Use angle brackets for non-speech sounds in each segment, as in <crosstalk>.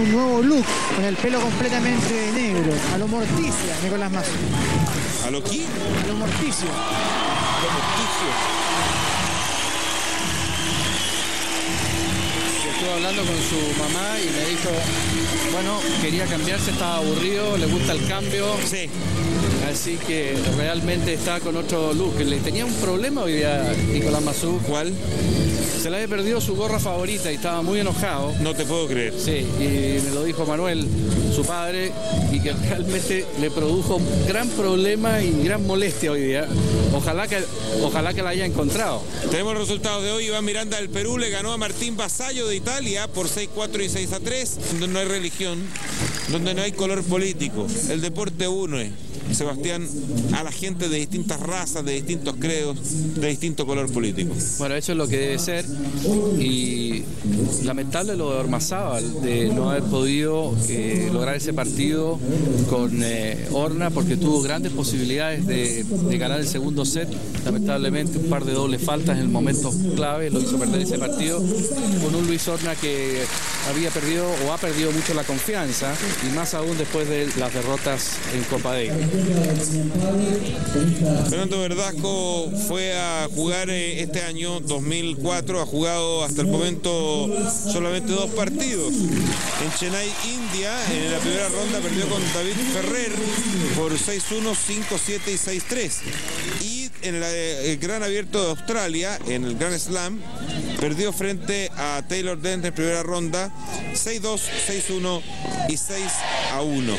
un nuevo look con el pelo completamente negro. A lo morticia, Nicolás Mazo. ¿A lo qué? A lo morticio. A lo morticio. estuve hablando con su mamá y me dijo, bueno, quería cambiarse, estaba aburrido, le gusta el cambio. Sí. Así que realmente está con otro look. Le tenía un problema hoy día Nicolás Mazú. ¿Cuál? Se le había perdido su gorra favorita y estaba muy enojado. No te puedo creer. Sí, y me lo dijo Manuel, su padre, y que realmente le produjo un gran problema y gran molestia hoy día. Ojalá que, ojalá que la haya encontrado. Tenemos los resultados de hoy. Iván Miranda del Perú le ganó a Martín Basallo de Italia por 6-4 y 6-3, donde no hay religión, donde no hay color político. El deporte une. Sebastián, a la gente de distintas razas, de distintos credos, de distinto color político. Bueno, eso es lo que debe ser y lamentable lo de Ormazábal, de no haber podido eh, lograr ese partido con eh, Horna porque tuvo grandes posibilidades de, ganar el segundo set. Lamentablemente un par de dobles faltas en el momento clave lo hizo perder ese partido con un Luis Horna que había perdido o ha perdido mucho la confianza y más aún después de las derrotas en Copa Davis. Fernando Verdasco fue a jugar eh, este año 2004, ha jugado hasta el momento solamente dos partidos. En Chennai, India, en la primera ronda perdió con David Ferrer por 6-1, 5-7 y 6-3. Y en el, el Gran Abierto de Australia, en el Grand Slam, perdió frente a Taylor Dent en primera ronda 6-2, 6-1 y 6 a 1.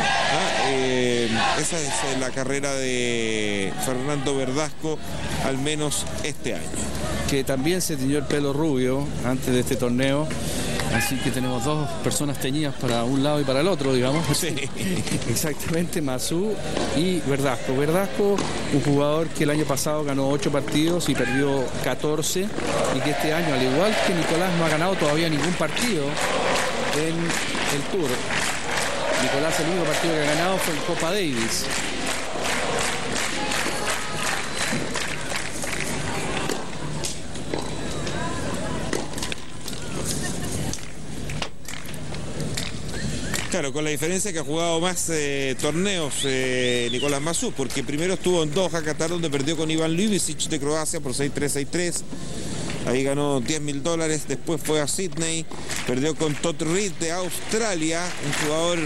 Ah, eh, esa es eh, la carrera de Fernando Verdasco, al menos este año. Que también se tiñó el pelo rubio antes de este torneo. Así que tenemos dos personas teñidas para un lado y para el otro, digamos. Sí. <laughs> Exactamente, Mazú y Verdasco. Verdasco, un jugador que el año pasado ganó 8 partidos y perdió 14 y que este año, al igual que Nicolás, no ha ganado todavía ningún partido en el Tour. Nicolás el único partido que ha ganado fue en Copa Davis. Claro, con la diferencia que ha jugado más eh, torneos eh, Nicolás Mazú, porque primero estuvo en Doha, Qatar, donde perdió con Iván Ljubicic de Croacia por 6-3, 6-3. Ahí ganó 10 mil dólares. Después fue a Sydney. Perdió con Todd Reed de Australia. Un jugador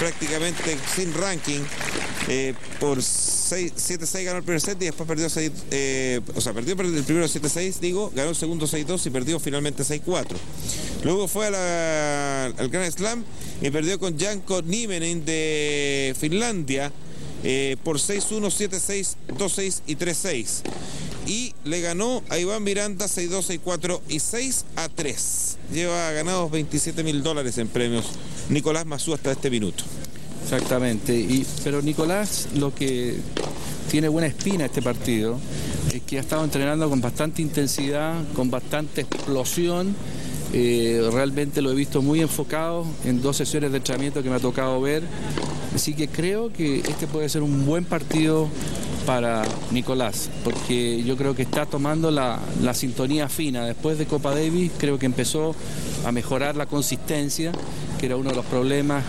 prácticamente sin ranking. Eh, por 7-6 ganó el primer set y después perdió 6. Eh, o sea, perdió el primero 7-6, digo. Ganó el segundo 6-2 y perdió finalmente 6-4. Luego fue al Grand Slam y perdió con Janko Nieminen de Finlandia. Eh, por 6-1, 7-6, 2-6 y 3-6 y le ganó a Iván Miranda 6-2, 6-4 y 6 a 3. Lleva ganados 27 mil dólares en premios Nicolás Mazú hasta este minuto. Exactamente, pero Nicolás lo que tiene buena espina este partido es que ha estado entrenando con bastante intensidad, con bastante explosión. Eh, realmente lo he visto muy enfocado en dos sesiones de entrenamiento que me ha tocado ver. Así que creo que este puede ser un buen partido para Nicolás, porque yo creo que está tomando la, la, sintonía fina. Después de Copa Davis creo que empezó a mejorar la consistencia, que era uno de los problemas,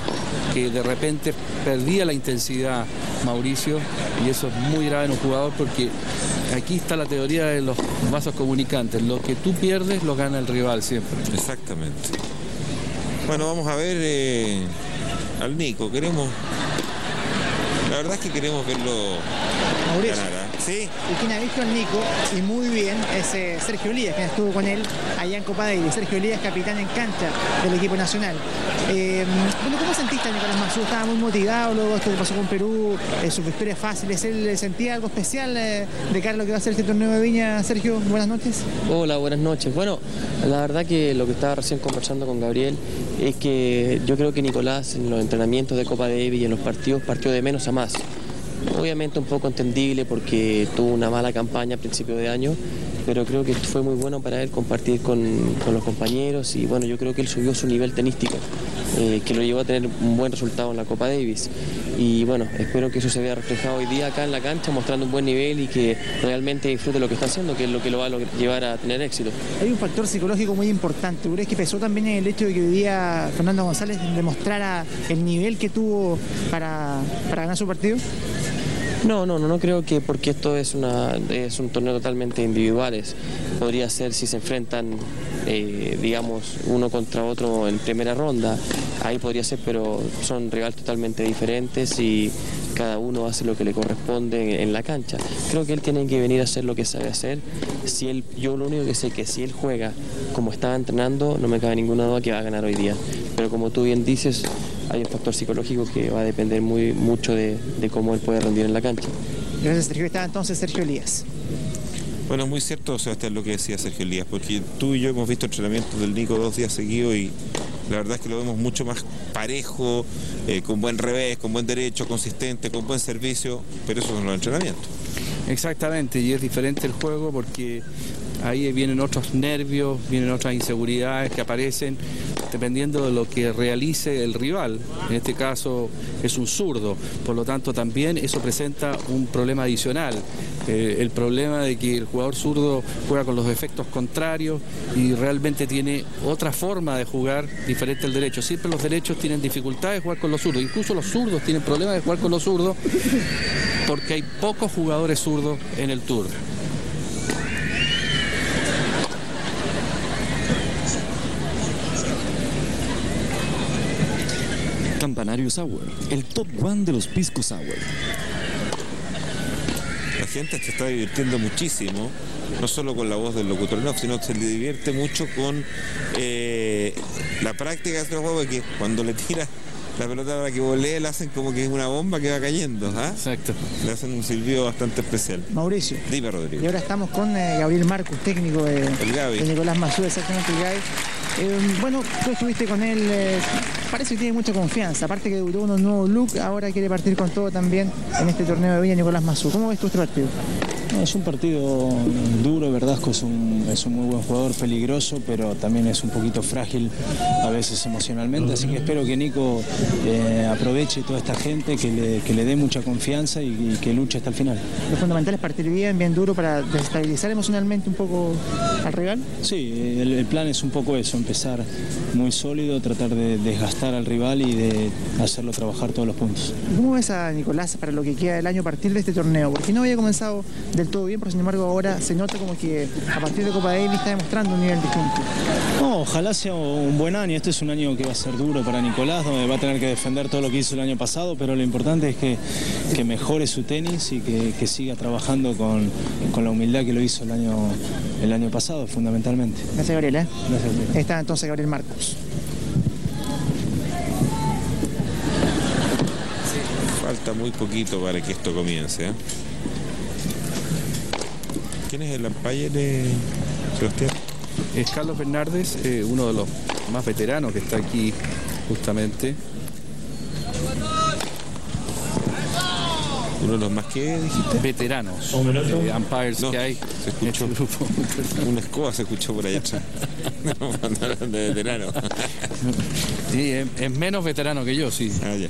que de repente perdía la intensidad Mauricio, y eso es muy grave en un jugador porque aquí está la teoría de los vasos comunicantes, lo que tú pierdes lo gana el rival siempre. Exactamente. Bueno, vamos a ver eh, al Nico, queremos... La verdad es que queremos verlo Mauricio. Sí, Y quien ha visto al Nico, y muy bien, es eh, Sergio Elías, que estuvo con él allá en Copa Davis. Sergio Elías, capitán en cancha del equipo nacional. Eh, bueno, ¿Cómo sentiste a Nicolás Mazú? Estaba muy motivado luego esto que pasó con Perú, eh, sus victorias fáciles. ¿Él sentía algo especial eh, de cara a lo que va a ser este torneo de Viña? Sergio, buenas noches. Hola, buenas noches. Bueno, la verdad que lo que estaba recién conversando con Gabriel es que yo creo que Nicolás en los entrenamientos de Copa Davis y en los partidos partió de menos a más. Obviamente un poco entendible porque tuvo una mala campaña a principio de año, pero creo que fue muy bueno para él compartir con, con los compañeros y bueno, yo creo que él subió su nivel tenístico. eh, que lo llevó a tener un buen resultado en la Copa Davis. Y bueno, espero que eso se vea reflejado hoy día acá en la cancha, mostrando un buen nivel y que realmente disfrute lo que está haciendo, que es lo que lo va a llevar a tener éxito. Hay un factor psicológico muy importante. ¿Crees que pesó también el hecho de que hoy día Fernando González demostrara el nivel que tuvo para, para ganar su partido? No, no, no, no creo que porque esto es, una, es un torneo totalmente individuales. Podría ser si se enfrentan, eh, digamos, uno contra otro en primera ronda. Ahí podría ser, pero son rivales totalmente diferentes y cada uno hace lo que le corresponde en, la cancha. Creo que él tiene que venir a hacer lo que sabe hacer. Si él, yo lo único que sé es que si él juega como estaba entrenando, no me cabe ninguna duda que va a ganar hoy día. Pero como tú bien dices, hay un factor psicológico que va a depender muy mucho de, cómo él puede rendir en la cancha. Gracias, Sergio. Está entonces Sergio Elías. Bueno, muy cierto, Sebastián, lo que decía Sergio Elías, porque tú y yo hemos visto entrenamientos del Nico dos días seguidos y la verdad es que lo vemos mucho más parejo, eh, con buen revés, con buen derecho, consistente, con buen servicio, pero eso son los entrenamientos. Exactamente, y es diferente el juego porque ahí vienen otros nervios, vienen otras inseguridades que aparecen dependiendo de lo que realice el rival. En este caso es un zurdo, por lo tanto también eso presenta un problema adicional. Eh, el problema de que el jugador zurdo juega con los efectos contrarios y realmente tiene otra forma de jugar diferente al derecho. Siempre los derechos tienen dificultades de jugar con los zurdos, incluso los zurdos tienen problemas de jugar con los zurdos porque hay pocos jugadores zurdos en el tour. Campanario Sour, el top one de los pisco sour. La gente se está divirtiendo muchísimo, no solo con la voz del locutor, no, sino que se le divierte mucho con eh, la práctica de este juego, que cuando le tira la pelota para que volée, la hacen como que es una bomba que va cayendo. ¿ah? Exacto. Le hacen un silbido bastante especial. Mauricio. Dime, Rodrigo. Y ahora estamos con eh, Gabriel Marcos, técnico de, el Nicolás Mazú, exactamente el Gaby. Eh, bueno, tú estuviste con él, eh, parece que tiene mucha confianza, aparte que debutó un nuevo look, ahora quiere partir con todo también en este torneo de Villa Nicolás Mazú. ¿Cómo ves tú este partido? Es un partido duro, Verdasco es un, es un muy buen jugador, peligroso, pero también es un poquito frágil a veces emocionalmente, así que espero que Nico eh, aproveche toda esta gente, que le, dé mucha confianza y, que luche hasta el final. Lo fundamental es partir bien, bien duro para desestabilizar emocionalmente un poco al rival. Sí, el, plan es un poco eso, empezar muy sólido, tratar de desgastar al rival y de hacerlo trabajar todos los puntos. ¿Cómo ves a Nicolás para lo que queda del año a partir de este torneo? Porque no había comenzado del todo bien, pero sin embargo ahora se nota como que a partir de Copa Davis está demostrando un nivel distinto. No, ojalá sea un buen año. Este es un año que va a ser duro para Nicolás, donde va a tener que defender todo lo que hizo el año pasado, pero lo importante es que, que mejore su tenis y que, siga trabajando con, la humildad que lo hizo el año, el año pasado, fundamentalmente. Gracias, Gabriel. ¿eh? Gracias. Está entonces Gabriel Marcos. Falta muy poquito para que esto comience. ¿eh? ¿Quién es el umpire de Sebastián? Es Carlos Fernández, eh, uno de los más veteranos que está aquí justamente. Uno de los más que dijiste? Veteranos. Eh, umpires que hay. Se escuchó. Este <laughs> Una escoba se escuchó por allá atrás. <laughs> no, de veterano. sí, es, es, menos veterano que yo, sí. Ah, ya.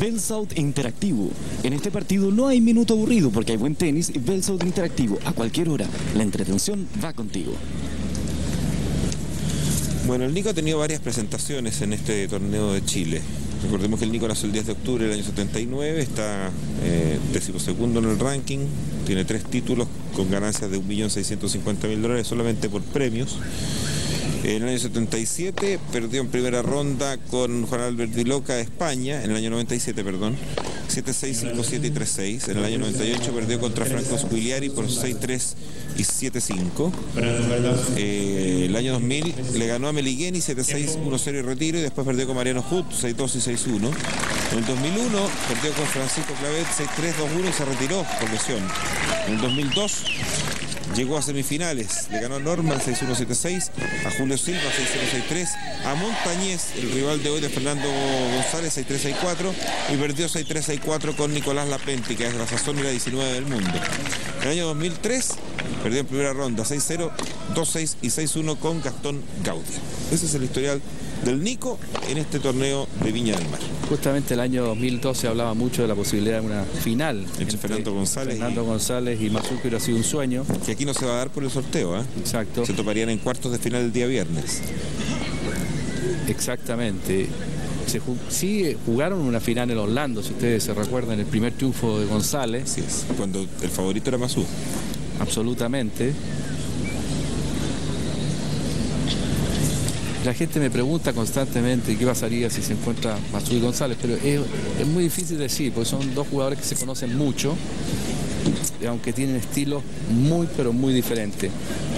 Bellsouth Interactivo. En este partido no hay minuto aburrido porque hay buen tenis y Bellsouth Interactivo. A cualquier hora, la entretención va contigo. Bueno, el Nico ha tenido varias presentaciones en este torneo de Chile. Recordemos que el Nico nació el 10 de octubre del año 79, está eh, decimosegundo en el ranking, tiene tres títulos con ganancias de 1.650.000 dólares solamente por premios. En el año 77 perdió en primera ronda con Juan Albert Viloca de España, en el año 97, perdón, 7-6, 5-7 y 3-6. En el año 98 perdió contra Franco Squiliari por 6-3 y 7-5. Eh, el año 2000 le ganó a Meligeni 7-6, 1-0 y retiro y después perdió con Mariano Hood 6-2 y 6-1. En el 2001 perdió con Francisco Clavet 6-3, 2-1 y se retiró por lesión. En el 2002 llegó a semifinales, le ganó a Norman 6-1-7-6, a Julio Silva 6-0-6-3, a Montañez, el rival de hoy de Fernando González 6-3-6-4 y perdió 6-3-6-4 con Nicolás Lapenti, que es la sazón y la 19 del mundo. En el año 2003 perdió en primera ronda 6-0 2-6 y 6-1 con Gastón Gaudia. Ese es el historial del Nico en este torneo de Viña del Mar. Justamente el año 2012 hablaba mucho de la posibilidad de una final entre, Fernando González, Fernando y... González y que hubiera sido un sueño. Que aquí no se va a dar por el sorteo, ¿eh? Exacto. Se toparían en cuartos de final el día viernes. Exactamente. Se sí jugaron una final en Orlando, si ustedes se recuerdan, el primer triunfo de González. Sí, cuando el favorito era Mazú. Absolutamente. La gente me pregunta constantemente qué pasaría si se encuentra y González, pero es, muy difícil decir, porque son dos jugadores que se conocen mucho, aunque tienen estilos muy, pero muy diferentes.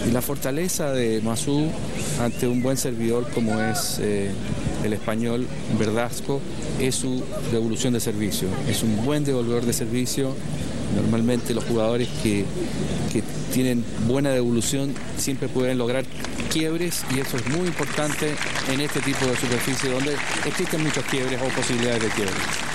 Y la fortaleza de Mazú ante un buen servidor como es eh, el español Verdasco es su devolución de servicio. Es un buen devolvedor de servicio. Normalmente los jugadores que, que tienen buena devolución siempre pueden lograr quiebres y eso es muy importante en este tipo de superficie donde existen muchos quiebres o posibilidades de quiebres.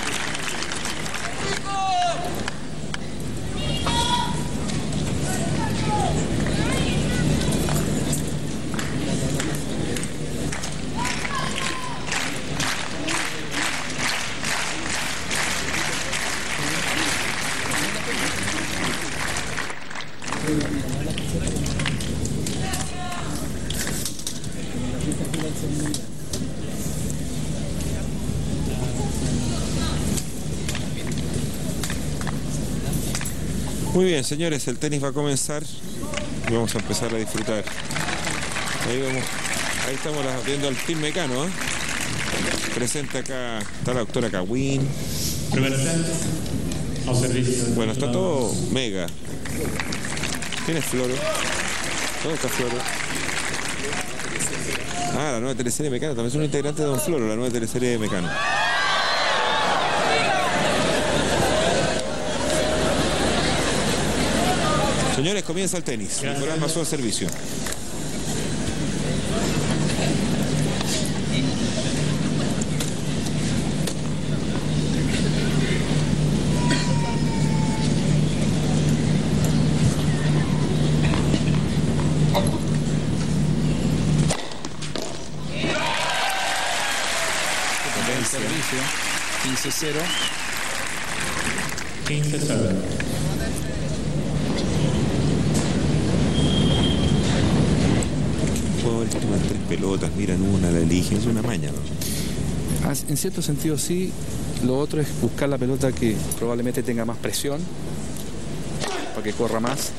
Muy bien, señores, el tenis va a comenzar y vamos a empezar a disfrutar. Ahí, vamos, ahí estamos viendo al team mecano. ¿eh? Presente acá está la doctora Kawin. Bueno, está todo mega. ¿Quién es Floro? ¿Dónde está Floro? Ah, la nueva teleserie Mecano. También es un integrante de Don Floro, la nueva teleserie de Mecano. Señores, comienza el tenis. Nicolás Mazú al servicio. servicio 15-0 15-0 jugadores que toman tres pelotas, miran una, la eligen, es una maña. ¿no? En cierto sentido sí, lo otro es buscar la pelota que probablemente tenga más presión, para que corra más.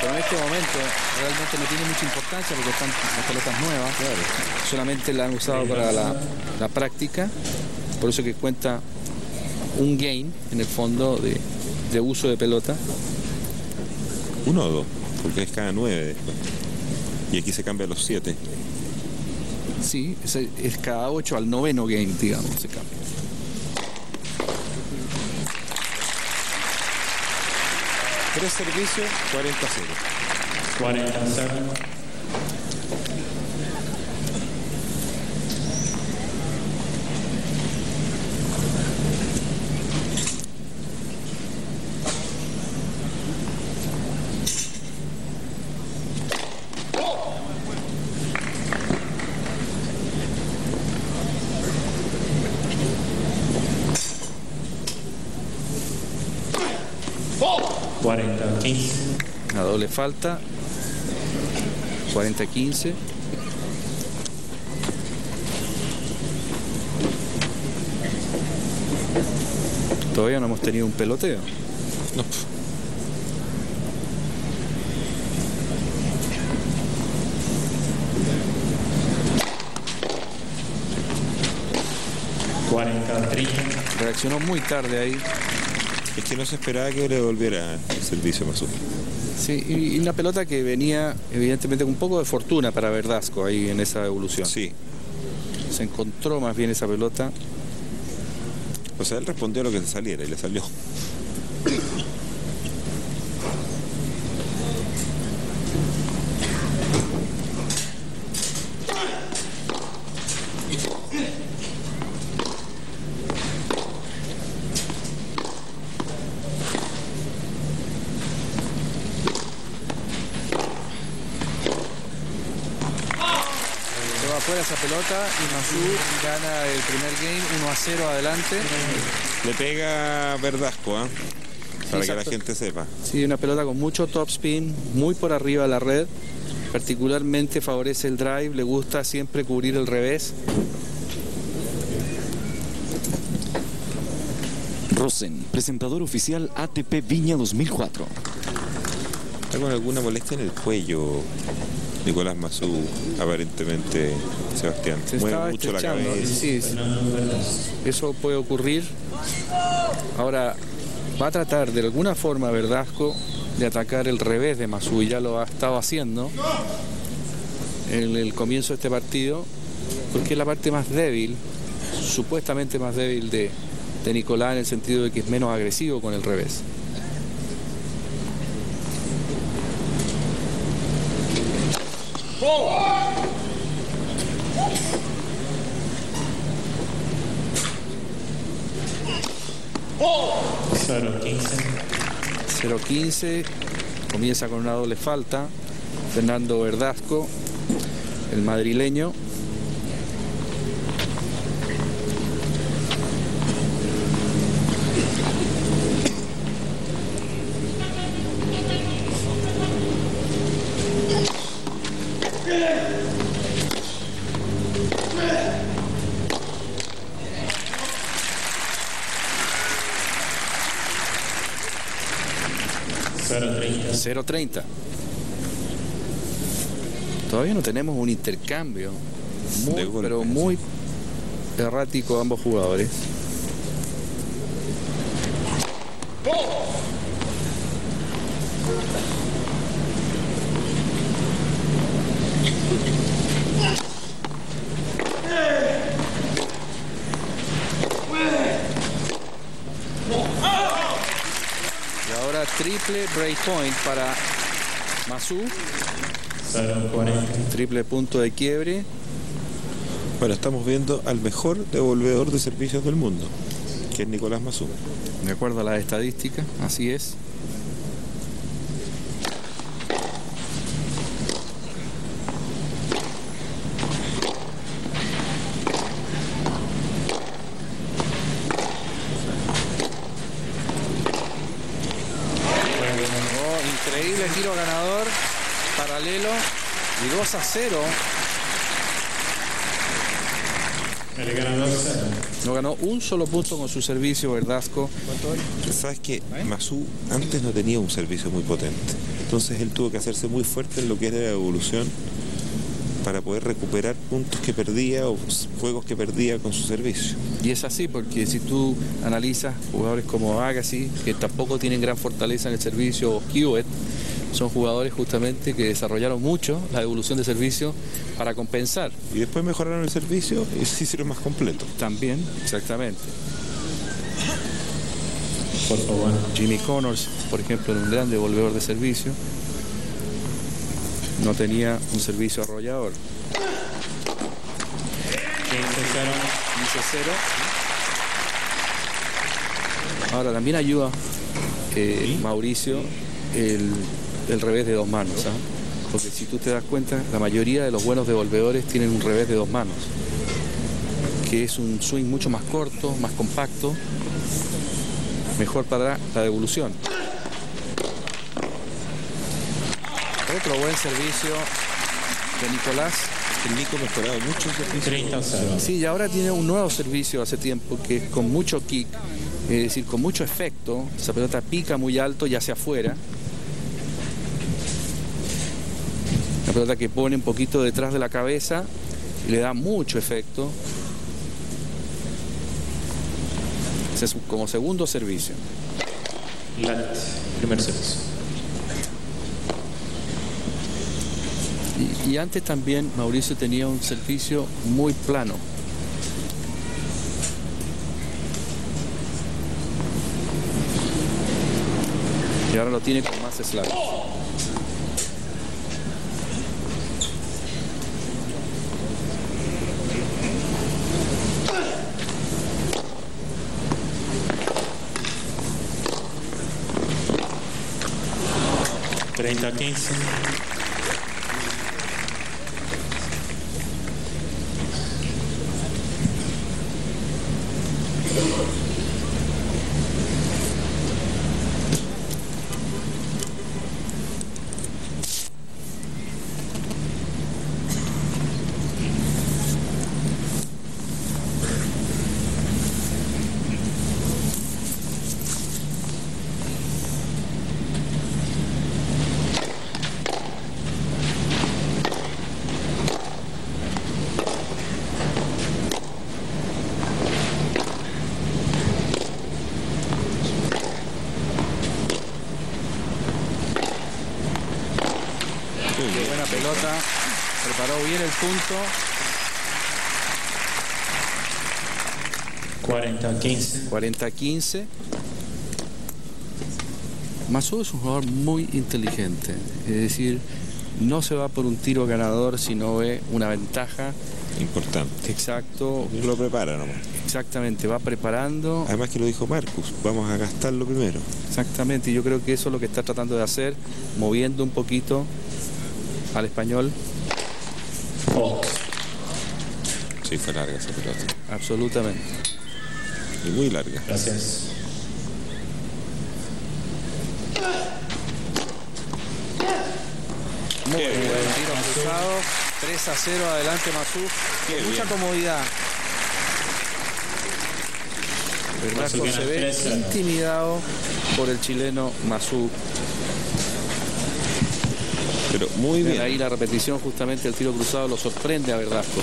Pero en este momento realmente no tiene mucha importancia porque están las pelotas nuevas, solamente la han usado para la, la práctica, por eso que cuenta un gain en el fondo de, de uso de pelota. Uno o dos, porque es cada nueve después y aquí se cambia a los 7. Sí, es, es cada 8 al noveno game, digamos, se cambia. Tres servicios, 40-0. 40-0. 40 a 0. La doble falta. 40-15. Todavía no hemos tenido un peloteo. No. Reaccionó muy tarde ahí. Es que no se esperaba que le volviera el servicio a Mazú. Sí, y, una pelota que venía evidentemente con un poco de fortuna para Verdasco ahí en esa evolución. Sí. Se encontró más bien esa pelota. O sea, él respondió a lo que se saliera y le salió. Pelota y Masú gana el primer game 1 a 0 adelante. Le pega Verdasco, ¿ah? Para que la gente sepa. Sí, una pelota con mucho top spin, muy por arriba de la red. Particularmente favorece el drive, le gusta siempre cubrir el revés. Rosen, presentador oficial ATP Viña 2004. Está con alguna molestia en el cuello. Nicolás Mazú, aparentemente, Sebastián. Se Mueve mucho la cabeza. Sí, sí. eso puede ocurrir. Ahora va a tratar de alguna forma Verdasco de atacar el revés de Masú y ya lo ha estado haciendo en el comienzo de este partido porque es la parte más débil, supuestamente más débil de, de Nicolás en el sentido de que es menos agresivo con el revés. Cero, 15. 0-15, comienza con una doble falta. Fernando Verdasco, el madrileño. 0-30. Todavía no tenemos un intercambio, muy, pero muy errático ambos jugadores ahora triple breakpoint para Masu, Cero, 40. triple punto de quiebre. Bueno, estamos viendo al mejor devolvedor de servicios del mundo, que es Nicolás Mazú. De acuerdo a las estadísticas, así es. Y 2 a 0. El ganador cero. No ganó un solo punto con su servicio Verdasco. Sabes que Mazú antes no tenía un servicio muy potente. Entonces él tuvo que hacerse muy fuerte en lo que era la evolución para poder recuperar puntos que perdía o juegos que perdía con su servicio. Y es así, porque si tú analizas jugadores como Agassi, que tampoco tienen gran fortaleza en el servicio, o Hewitt, son jugadores justamente que desarrollaron mucho la evolución de servicio para compensar. Y después mejoraron el servicio y se hicieron más completo. También, exactamente. Por favor. Jimmy Connors, por ejemplo, era un gran devolvedor de servicio. No tenía un servicio arrollador. 15, cero. 15-0. Ahora también ayuda eh, Mauricio el, el revés de dos manos. ¿ah? Porque si tú te das cuenta, la mayoría de los buenos devolvedores tienen un revés de dos manos. Que es un swing mucho más corto, más compacto, mejor para la devolución. Otro buen servicio de Nicolás. El Nico mejorado mucho el servicio. 30, cero. Sí, y ahora tiene un nuevo servicio hace tiempo que es con mucho kick, es decir, con mucho efecto. Esa pelota pica muy alto y hacia afuera. Una pelota que pone un poquito detrás de la cabeza y le da mucho efecto. Es como segundo servicio. Lat. Primer servicio. Y, y antes también Mauricio tenía un servicio muy plano. Y ahora lo tiene con más slack. já quem El punto. 40-15. 40-15. Masú es un jugador muy inteligente. Es decir, no se va por un tiro ganador, sino ve una ventaja. Importante. Exacto. Lo prepara nomás. Exactamente, va preparando. Además que lo dijo Marcus, vamos a gastarlo primero. Exactamente, y yo creo que eso es lo que está tratando de hacer, moviendo un poquito al español. Fox. Sí, fue larga esa pelota. Absolutamente. Y muy larga. Gracias. Muy Qué buen bien. tiro cruzado. 3 a 0 adelante Masú. Mucha bien. comodidad. Bernasco Masú se ve 3 a 0. intimidado por el chileno Masú. Muy bien. ahí la repetición justamente el tiro cruzado lo sorprende a Verdasco.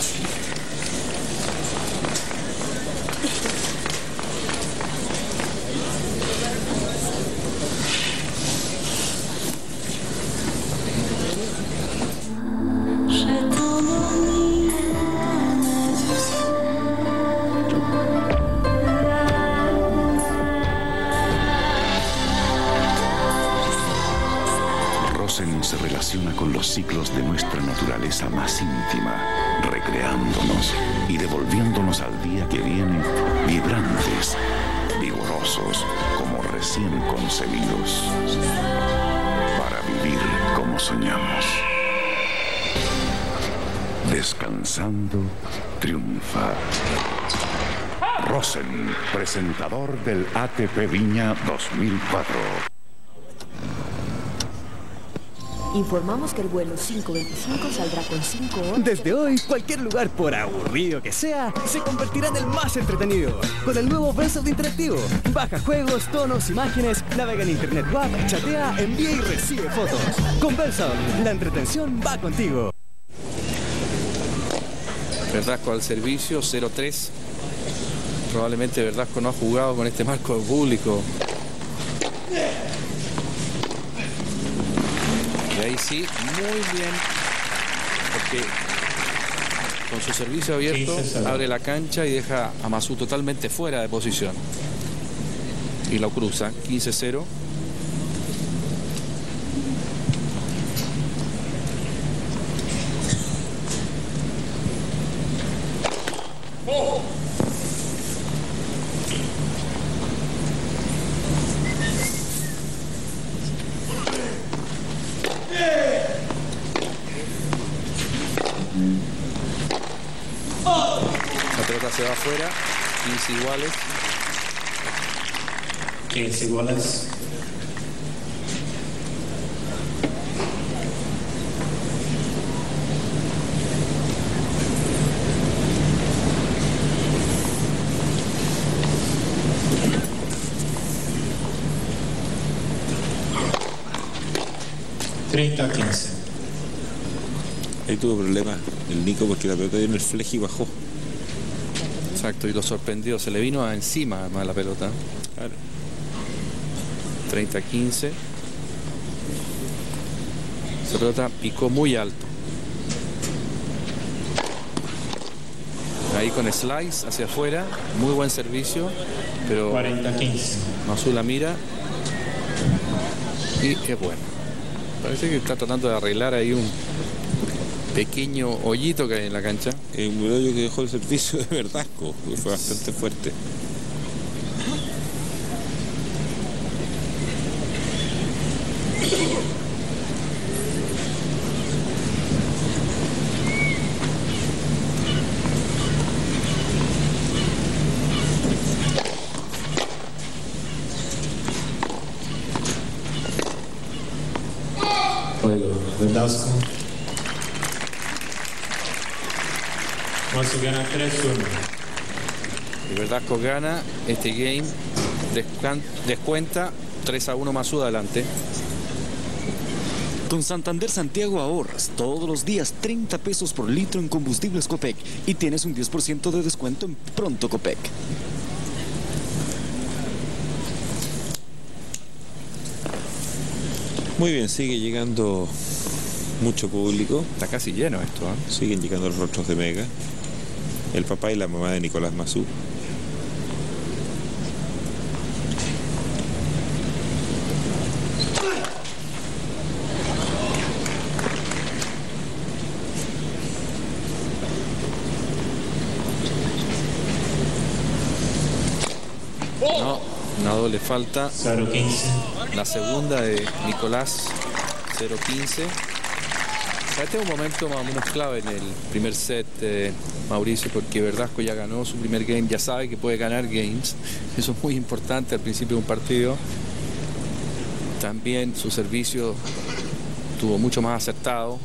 Rosen, presentador del ATP Viña 2004. Informamos que el vuelo 525 saldrá con 5 horas. Desde hoy, cualquier lugar, por aburrido que sea, se convertirá en el más entretenido. Con el nuevo Verso Interactivo. Baja juegos, tonos, imágenes, navega en Internet Web, chatea, envía y recibe fotos. Con Verso, la entretención va contigo. Verdasco al servicio, 0-3. Probablemente Verdasco no ha jugado con este marco de público. Y ahí sí, muy bien. Porque con su servicio abierto 15-0. abre la cancha y deja a Masú totalmente fuera de posición. Y lo cruza, 15-0. La pelota se va afuera, 15 iguales. 15 iguales. Treinta a 15. Ahí tuvo problemas el Nico porque y bajó. Exacto, y lo sorprendió. Se le vino a encima además la pelota. Claro. 30-15. Esa pelota picó muy alto. Ahí con slice hacia afuera. Muy buen servicio. Pero 40 a 15. Masú la mira. Y es bueno. Parece que está tratando de arreglar ahí un pequeño hoyito que hay en la cancha. Un hoyo que dejó el servicio de Verdasco, <laughs> fue bastante fuerte. Juego. Verdasco. Masú gana 3-1. Y Verdasco gana este game. Descuenta 3 a 1 Masú adelante. Con Santander Santiago ahorras todos los días 30 pesos por litro en combustibles Copec y tienes un 10% de descuento en Pronto Copec. Muy bien, sigue llegando Mucho público. Está casi lleno esto. ¿eh? Siguen llegando los rostros de Mega. El papá y la mamá de Nicolás Mazú. No, una doble falta. 0-15. La segunda de Nicolás 0-15. Este es un momento más o menos clave en el primer set, eh, Mauricio, porque Verdasco ya ganó su primer game, ya sabe que puede ganar games. Eso es muy importante al principio de un partido. También su servicio tuvo mucho más acertado,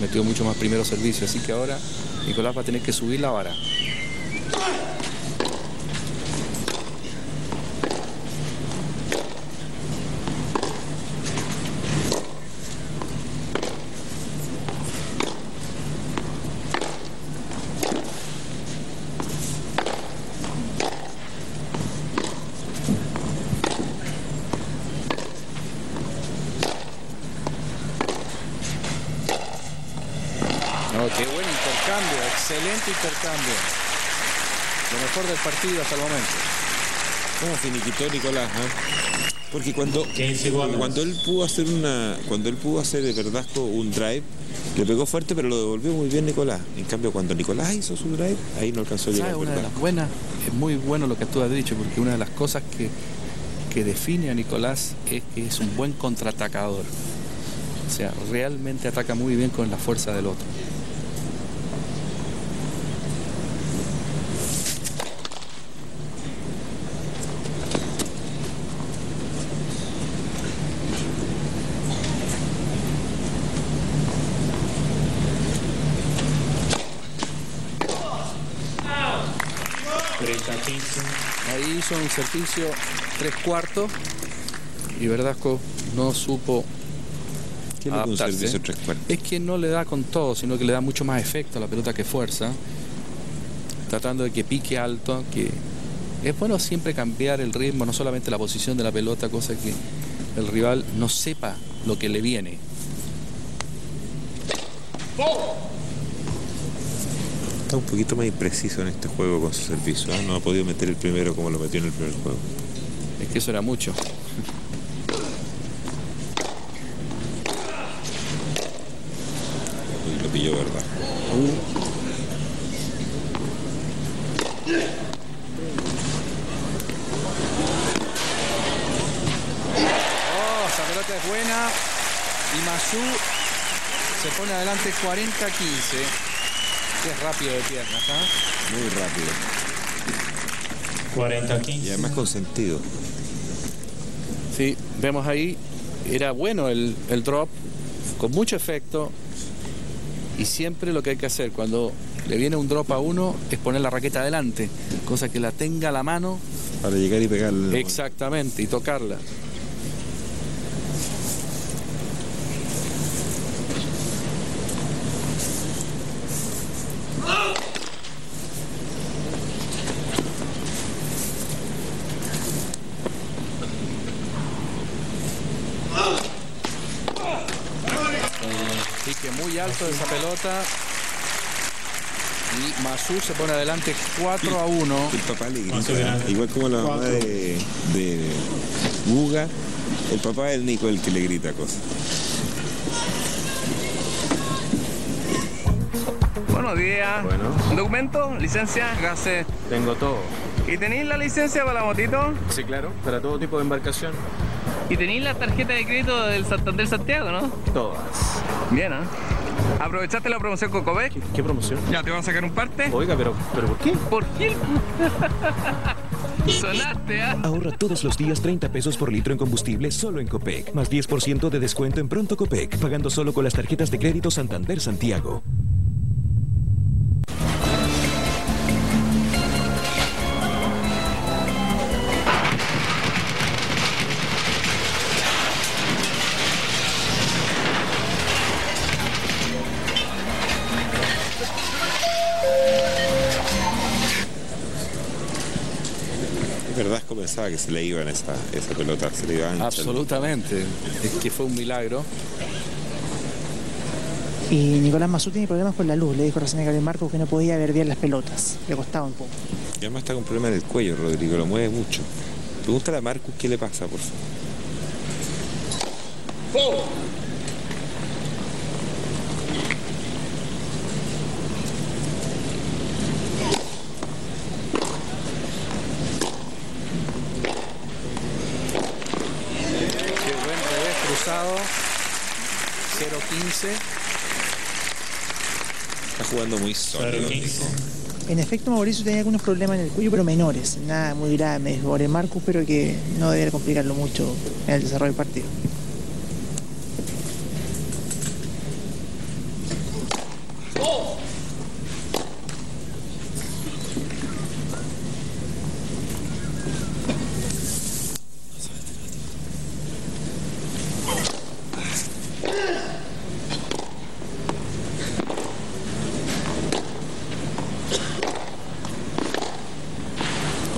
metió mucho más primero servicio, así que ahora Nicolás va a tener que subir la vara. No, qué buen intercambio, excelente intercambio. Lo mejor del partido hasta el momento. ¿Cómo finiquitó Nicolás? ah? Porque cuando, 15 iguales. cuando él pudo hacer una. Cuando él pudo hacer de Verdasco un drive, le pegó fuerte, pero lo devolvió muy bien Nicolás. En cambio, cuando Nicolás hizo su drive, ahí no alcanzó a llegar. Una de las buenas, es muy bueno lo que tú has dicho, porque una de las cosas que, que define a Nicolás es que es un buen contraatacador. O sea, realmente ataca muy bien con la fuerza del otro. Ahí hizo un servicio tres cuartos y Verdasco no supo ¿Qué un servicio tres cuartos? Es que no le da con todo, sino que le da mucho más efecto a la pelota que fuerza. Tratando de que pique alto, que es bueno siempre cambiar el ritmo, no solamente la posición de la pelota, cosa que el rival no sepa lo que le viene. Está un poquito más impreciso en este juego con su servicio. ¿ah? No ha podido meter el primero como lo metió en el primer juego. Es que eso era mucho. Lo pilló verdad. Oh, esa pelota es buena. Y Mazú se pone adelante 40-15. Que es rápido de piernas, ¿ah? Muy rápido. 40-15. Y además con sentido. Sí, vemos ahí, era bueno el, el drop, con mucho efecto. Y siempre lo que hay que hacer cuando le viene un drop a uno es poner la raqueta adelante, cosa que la tenga a la mano Para llegar y pegarle. exactamente y tocarla. De esa pelota. Y Mazú se pone adelante 4 a 1. El papá le grita. Igual como la mamá de, de Guga. El papá del Nico el que le grita cosas. Buenos días. Bueno. ¿Documento? ¿Licencia? Gase, tengo todo. ¿Y tenéis la licencia para la motito? Sí, claro, para todo tipo de embarcación. ¿Y tenéis la tarjeta de crédito del Santander Santiago, no? Todas. Bien, ¿ah? ¿Aprovechaste la promoción Cocobec? ¿Qué, qué promoción? Ya, ¿te van a sacar un parte? Oiga, pero, pero ¿por qué? ¿Por qué? <laughs> Sonaste, ¿ah? Ahorra todos los días 30 pesos por litro en combustible solo en Copec. Más 10% de descuento en Pronto Copec, pagando solo con las tarjetas de crédito Santander Santiago. Pensaba que se le iba en esa, esa pelota, se le iba ancha. Absolutamente. Es que fue un milagro. Y Nicolás Mazú tiene problemas con la luz. Le dijo recién a Gabriel Marcos que no podía ver bien las pelotas. Le costaba un poco. Y además está con problema en el cuello, Rodrigo, lo mueve mucho. Pregúntale a Marcus qué le pasa, por favor buen revés cruzado. 0-15. Está jugando muy sólido. En efecto, Mauricio tenía algunos problemas en el cuello, pero menores. Nada muy grave, me dijo Gabriel Marcos, pero que no debería complicarlo mucho en el desarrollo del partido.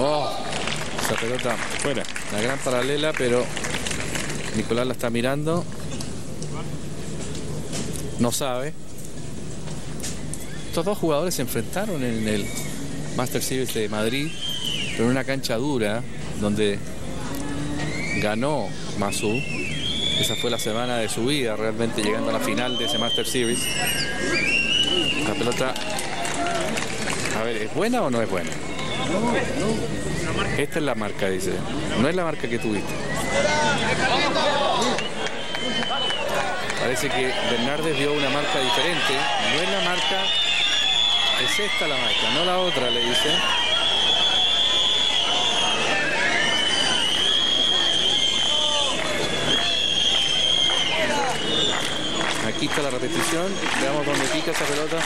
Oh, esa pelota fuera. La gran paralela, pero Nicolás la está mirando. No sabe. Estos dos jugadores se enfrentaron en el Master Series de Madrid, pero en una cancha dura, donde ganó Masu. Esa fue la semana de su vida, realmente llegando a la final de ese Master Series. La pelota, a ver, ¿es buena o no es buena? Esta es la marca, dice. No es la marca que tuviste. Parece que Bernardes dio una marca diferente. No es la marca, es esta la marca, no la otra, le dice. Aquí está la repetición. Veamos dónde pica esa pelota.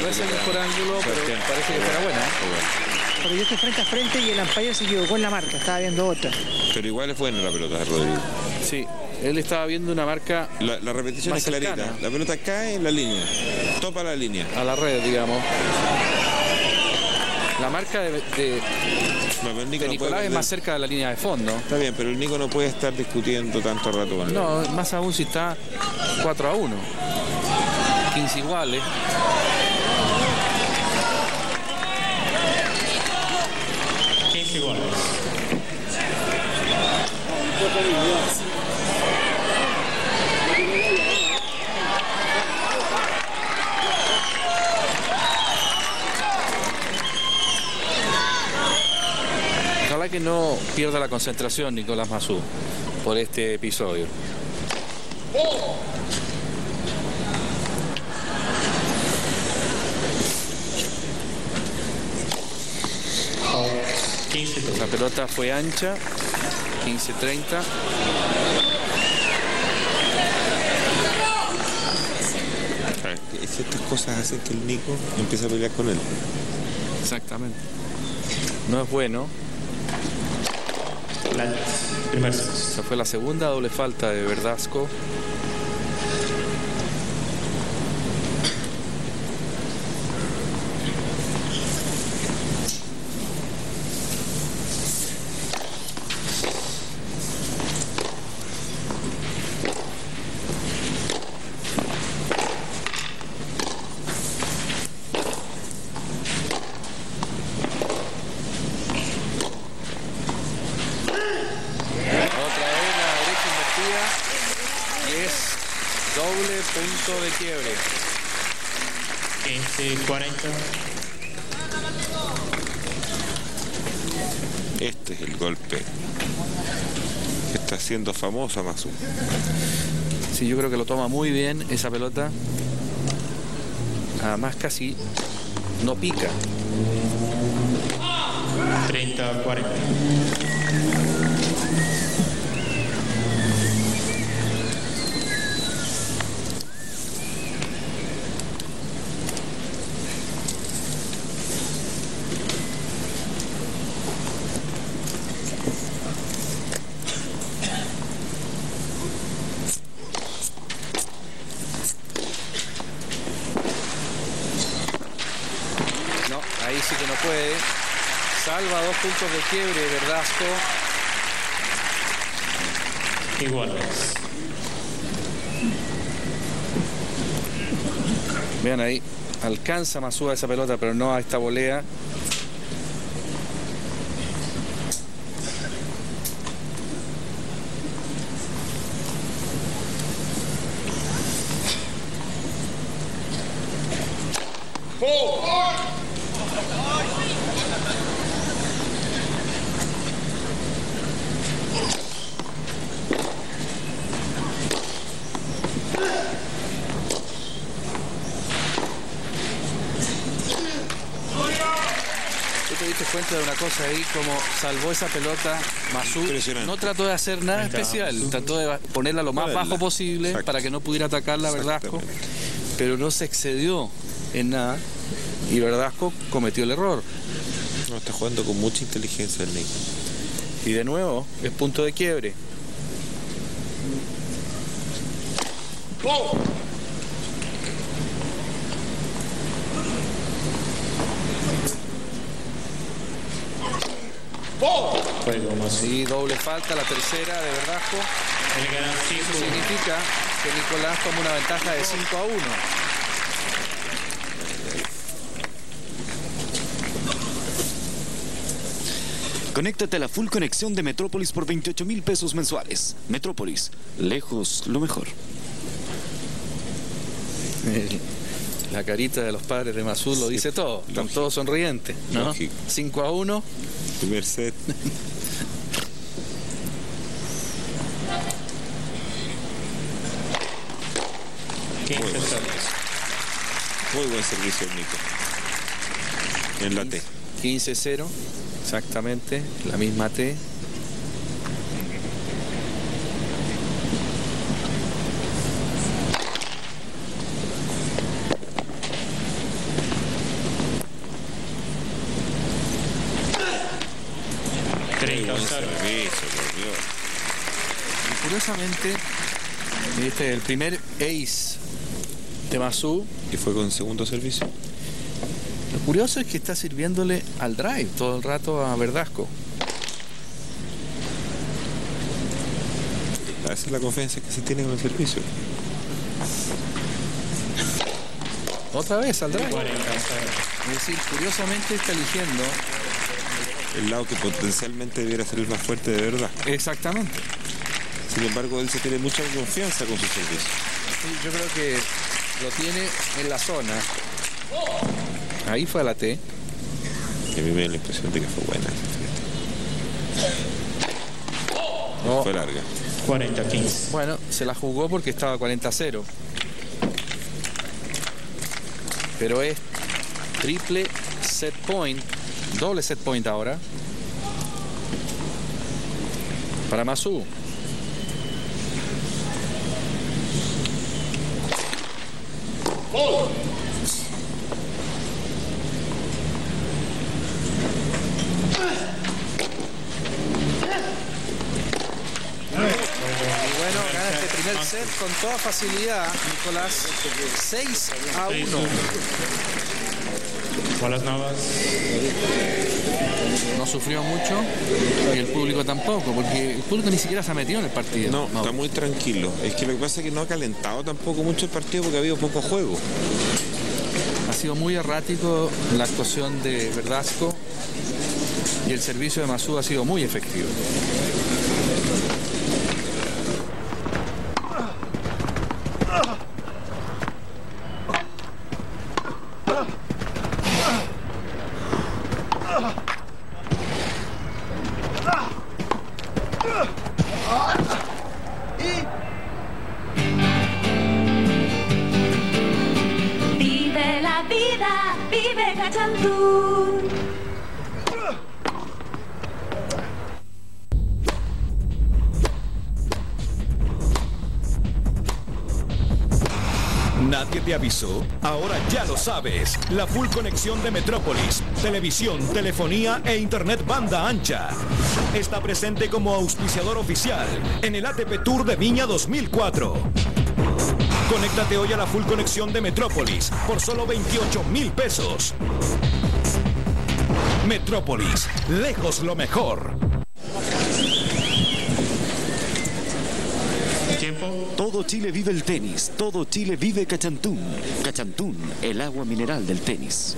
No es el mejor ángulo, pero parece que será buena. Porque yo estoy frente a frente y el umpire se equivocó en la marca, estaba viendo otra. Pero igual es buena la pelota de Rodrigo. Sí, él estaba viendo una marca. La, la repetición Más es clarita. cercana. La pelota cae en la línea. Topa la línea. a la red, digamos. La marca de, de- No, pero el Nico de no Nicolás puede es más cerca de la línea de fondo. Está bien, pero el Nico no puede estar discutiendo tanto rato con él. No, más aún si está 4 a 1. 15 iguales. Ojalá que no pierda la concentración Nicolás Mazú por este episodio. La pelota fue ancha, 15-30. Ah, es que estas cosas hacen que el Nico empiece a pelear con él. Exactamente. No es bueno. Esa fue la segunda doble falta de Verdasco. Otra vez la derecha invertida y es doble punto de quiebre. 15, 40. Este es el golpe que está haciendo famoso a Masu. Sí, yo creo que lo toma muy bien esa pelota. Además casi no pica. 30, 40. Puntos de quiebre, Verdasco. Iguales. Vean ahí, alcanza Masúa esa pelota, pero no a esta volea. Tú te diste cuenta de una cosa ahí, como salvó esa pelota Masú. No trató de hacer nada especial, trató de ponerla lo más bajo posible Exacto. para que no pudiera atacarla Verdasco, pero no se excedió en nada y Verdasco cometió el error. No, está jugando con mucha inteligencia el Nick. Y de nuevo, es punto de quiebre. Juego más. Sí, doble falta, la tercera de Verdasco. Eso significa que Nicolás toma una ventaja de 5 a 1. Conéctate a la full conexión de Metrópolis por 28 mil pesos mensuales. Metrópolis, lejos lo mejor. La carita de los padres de Masud lo dice todo. Están todos sonrientes. ¿no? Lógico. 5 a 1. Primer set. Muy buen servicio. Muy buen servicio, Nico. En la T. 15-0, exactamente, la misma T. Muy buen servicio, por Dios. Y curiosamente, este es el primer ace de Masú. Y fue con segundo servicio. Lo curioso es que está sirviéndole al drive todo el rato a Verdasco. Esa es la confianza que se tiene con el servicio. Otra vez al drive. Es decir, curiosamente está eligiendo. El lado que potencialmente debiera ser el más fuerte de verdad. Exactamente. Sin embargo, él se tiene mucha confianza con su servicio. Sí, yo creo que lo tiene en la zona. Ahí fue a la T. Y a mí me da la impresión de que fue buena. No. Fue larga. 40-15. Bueno, se la jugó porque estaba 40-0. Pero es triple set point, doble set point ahora. Para Masu. Bueno, gana este primer set con toda facilidad, Nicolás. 6 a 1. Bolas nuevas. No sufrió mucho y el público tampoco, porque el público ni siquiera se ha metido en el partido. No, está muy tranquilo. Es que lo que pasa es que no ha calentado tampoco mucho el partido porque ha habido poco juego. Ha sido muy errático la actuación de Verdasco y el servicio de Masú ha sido muy efectivo. Ahora ya lo sabes. La full conexión de Metrópolis, televisión, telefonía e internet banda ancha. Está presente como auspiciador oficial en el ATP Tour de Viña 2004. Conéctate hoy a la full conexión de Metrópolis por solo 28 mil pesos. Metrópolis, lejos lo mejor. Tiempo Todo Chile vive el tenis, todo Chile vive Cachantún. Cachantún, el agua mineral del tenis.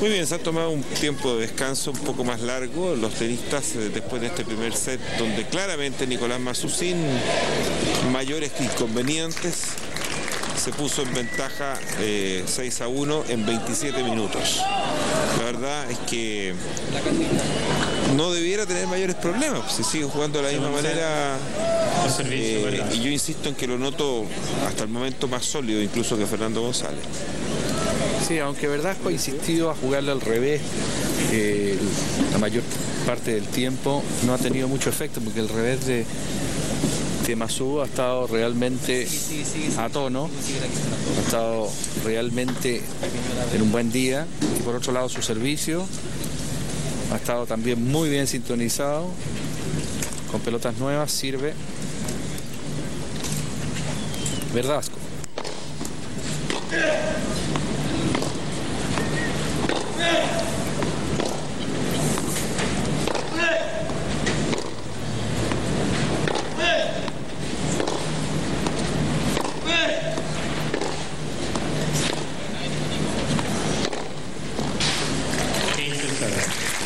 Muy bien, se ha tomado un tiempo de descanso un poco más largo los tenistas eh, después de este primer set donde claramente Nicolás Massú sin mayores inconvenientes se puso en ventaja eh, 6 a 1 en 27 minutos. La verdad es que no debiera tener mayores problemas si sigue jugando de la misma manera. Eh, y yo insisto en que lo noto hasta el momento más sólido incluso que Fernando González. Sí, aunque Verdasco ha insistido a jugarle al revés eh, la mayor parte del tiempo, no ha tenido mucho efecto porque el revés de, de Masú ha estado realmente a tono, ha estado realmente en un buen día y por otro lado su servicio ha estado también muy bien sintonizado, con pelotas nuevas, sirve Verdasco.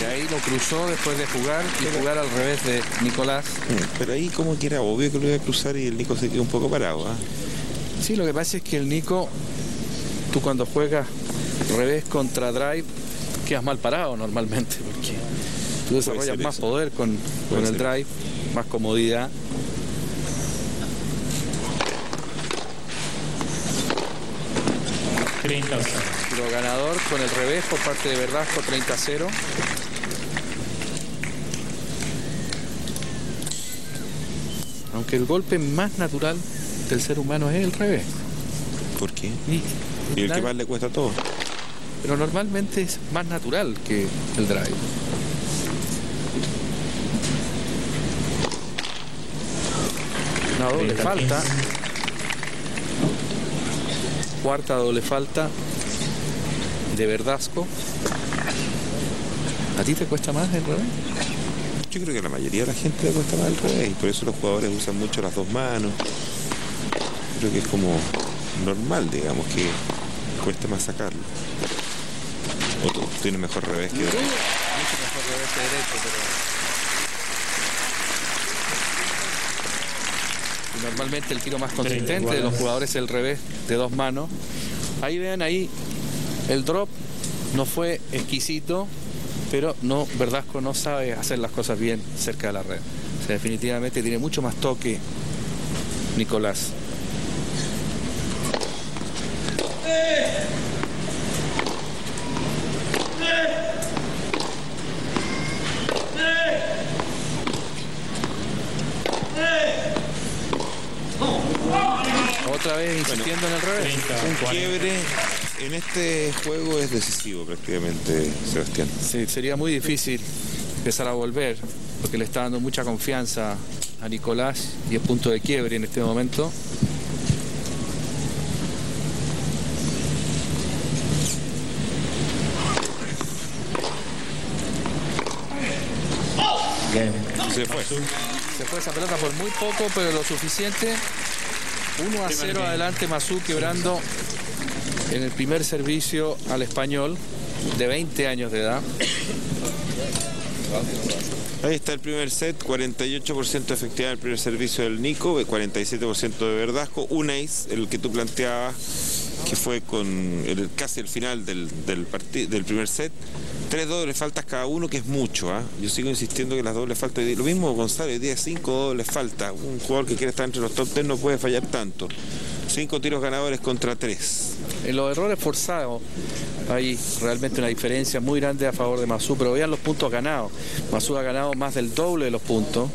Y ahí lo cruzó después de jugar y jugar al revés de Nicolás. Pero ahí como que era obvio que lo iba a cruzar y el Nico se quedó un poco parado. ¿ah? Sí, lo que pasa es que el Nico, tú cuando juegas revés contra drive, quedas mal parado normalmente, porque tú desarrollas más eso. poder con, con el drive, más comodidad. Lo ganador con el revés por parte de Verdasco 30 0. Aunque el golpe más natural del ser humano es el revés. ¿Por qué? Y, Y el que más le cuesta todo. pero normalmente es más natural que el drive. Una doble falta. Cuarta doble falta de Verdasco. ¿A ti te cuesta más el revés? Yo creo que a la mayoría de la gente le cuesta más el revés y por eso los jugadores usan mucho las dos manos. Creo que es como normal, digamos, que cueste más sacarlo. O tú tienes mejor revés que derecho. Mucho mejor revés que derecho, pero... Normalmente el tiro más consistente de los jugadores es el revés de dos manos. Ahí vean ahí el drop no fue exquisito, pero no Verdasco no sabe hacer las cosas bien cerca de la red. O sea, definitivamente tiene mucho más toque Nicolás. Otra vez insistiendo en el revés. Un quiebre en este juego es decisivo prácticamente, Sebastián. Sí, sería muy difícil empezar a volver, porque le está dando mucha confianza a Nicolás y es punto de quiebre en este momento. Se fue. Se fue esa pelota por muy poco, pero lo suficiente. 1 a 0 adelante Mazú quebrando en el primer servicio al español de 20 años de edad. Ahí está el primer set, 48% efectividad en el primer servicio del Nico, 47% de Verdasco, un ace, el que tú planteabas, que fue con el, casi el final del, del, primer set. Tres dobles faltas cada uno, que es mucho. ¿ah? Yo sigo insistiendo que las dobles faltas, lo mismo Gonzalo, hoy día cinco dobles faltas. Un jugador que quiere estar entre los top 10 no puede fallar tanto. Cinco tiros ganadores contra tres. En los errores forzados hay realmente una diferencia muy grande a favor de Mazú, pero vean los puntos ganados. Mazú ha ganado más del doble de los puntos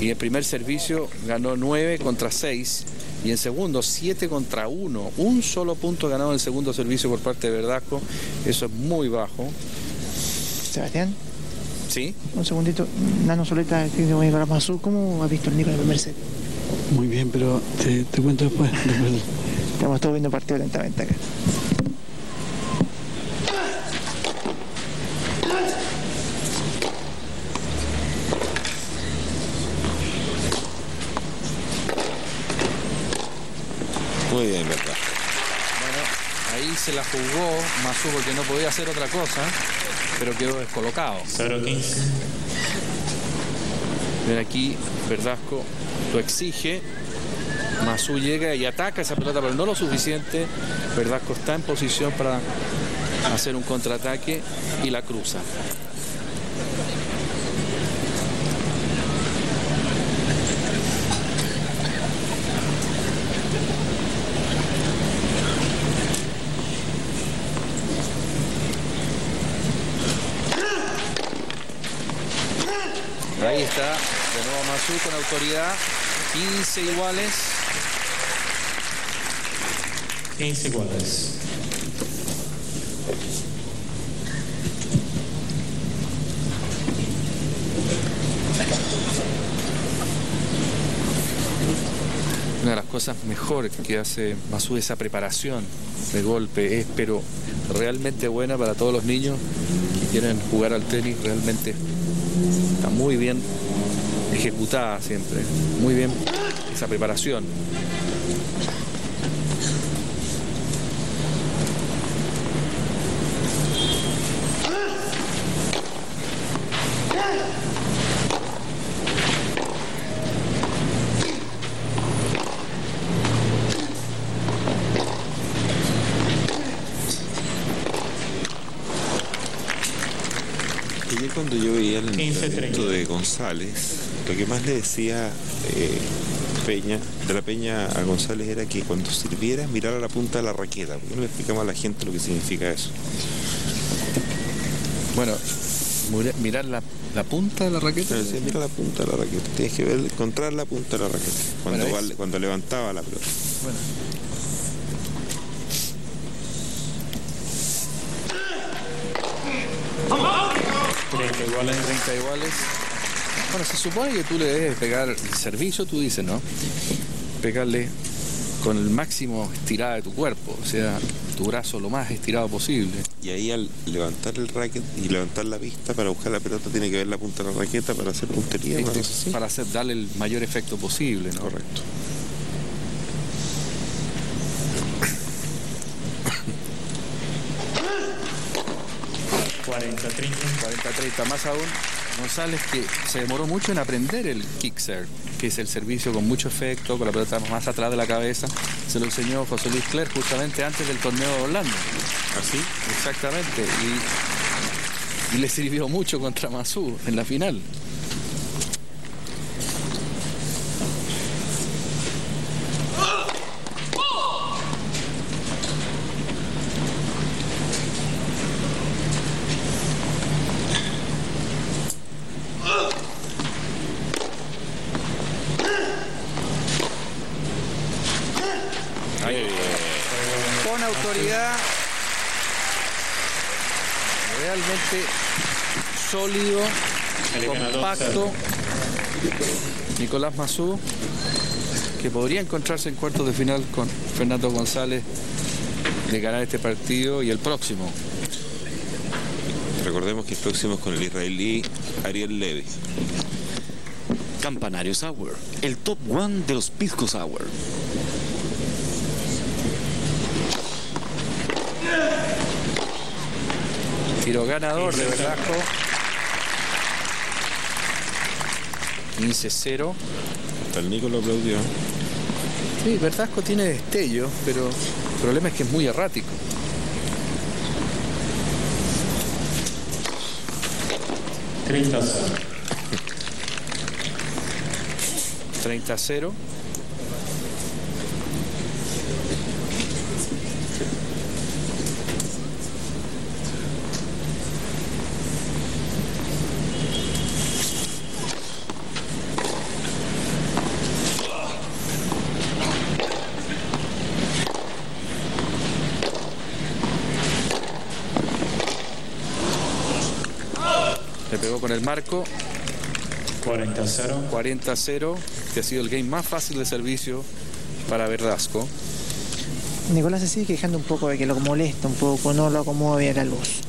y en primer servicio ganó 9 contra 6 y en segundo 7 contra 1. Un solo punto ganado en el segundo servicio por parte de Verdasco, eso es muy bajo. Sebastián, ¿Sí? un segundito. Nano Soleta, de Mazú, ¿cómo ha visto el Nico en el primer set? Muy bien, pero te, te cuento después. después. Estamos todos viendo partido lentamente acá. Muy bien, verdad. Bueno, ahí se la jugó Mazú porque no podía hacer otra cosa, pero quedó descolocado. 0-15. Ven aquí, Verdasco lo exige. Mazú llega y ataca esa pelota, pero no lo suficiente. Verdasco está en posición para hacer un contraataque y la cruza. Ahí está, de nuevo Mazú con autoridad. 15 iguales. 15 iguales. Una de las cosas mejores que hace Mazú esa preparación de golpe es pero realmente buena para todos los niños que quieren jugar al tenis. Realmente está muy bien ejecutada siempre. Muy bien esa preparación. Ayer cuando yo veía el 15, entrenamiento 30. de González, lo que más le decía eh, Peña, de la Peña a González era que cuando sirviera mirara la punta de la raqueta. ¿Por qué no le explicamos a la gente lo que significa eso? Bueno, mira- mirar la, la punta de la raqueta. Pero decía, mira la punta de la raqueta. Tienes que ver, encontrar la punta de la raqueta. Cuando, Bueno, levantaba la pelota. Bueno. Treinta iguales. 30 iguales. Bueno, se supone que tú le debes pegar el servicio, tú dices, ¿no? Pegarle con el máximo estirada de tu cuerpo, o sea, tu brazo lo más estirado posible. Y ahí al levantar el racket y levantar la vista para buscar la pelota tiene que ver la punta de la raqueta para hacer puntería. Este, para hacer, darle el mayor efecto posible, ¿no? Correcto. Cuarenta, treinta. 40-30 más aún. González que se demoró mucho en aprender el kick serve, que es el servicio con mucho efecto, con la pelota más atrás de la cabeza. Se lo enseñó José Luis Cler justamente antes del torneo de Orlando. ¿Así? Exactamente. Y, y le sirvió mucho contra Mazú en la final. Ahí. Con autoridad. Realmente sólido, Nicolás Mazú, que podría encontrarse en cuartos de final con Fernando González de ganar este partido y el próximo. Recordemos que el próximo es con el israelí Ariel Levy. Campanario Sour, el top one de los pisco sour. Tiro ganador de Velasco. 15-0. Hasta el Nico lo aplaudió. Sí, Verdasco tiene destello, pero el problema es que es muy errático. Tristas. 30-0. Con el marco. 40-0. 40-0. Este ha sido el game más fácil de servicio para Verdasco. Nicolás se sigue quejando un poco de que lo molesta un poco, no lo acomoda bien la luz.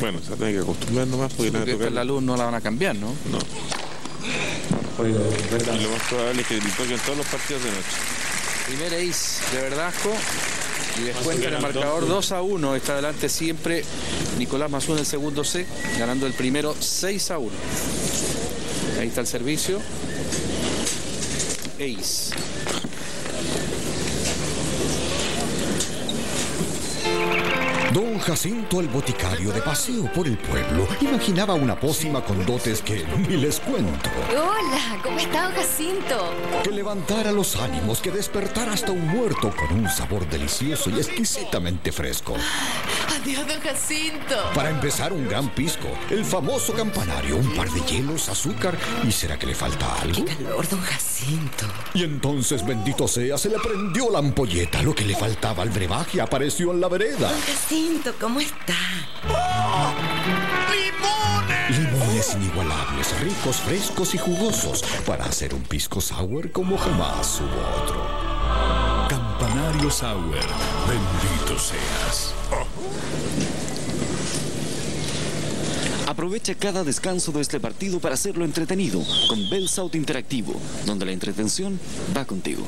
Bueno, se tiene que acostumbrar nomás porque Porque tocar. la luz no la van a cambiar, ¿no? No. Y lo más probable es que le toquen todos los partidos de noche. Primer ace de Verdasco. Y descuenta en el marcador dos 2 a 1. Está adelante siempre Nicolás Mazú en el segundo set, ganando el primero 6 a 1. Ahí está el servicio. Ace. Don Jacinto el boticario de paseo por el pueblo imaginaba una pócima con dotes que <laughs> ni les cuento. Hola, ¿cómo está, don Jacinto? Que levantara los ánimos, que despertara hasta un muerto con un sabor delicioso y exquisitamente fresco. Adiós, don Jacinto. Para empezar, un gran pisco, el famoso campanario, un par de hielos, azúcar y ¿será que le falta algo? Calor, don Jacinto. Y entonces, bendito sea, se le prendió la ampolleta. Lo que le faltaba al brebaje apareció en la vereda. Don Jacinto, ¿cómo está? Limones inigualables, ricos, frescos y jugosos para hacer un pisco sour como jamás hubo otro. Campanario Sour, bendito seas. Aprovecha cada descanso de este partido para hacerlo entretenido con Bell South Interactivo, donde la entretención va contigo.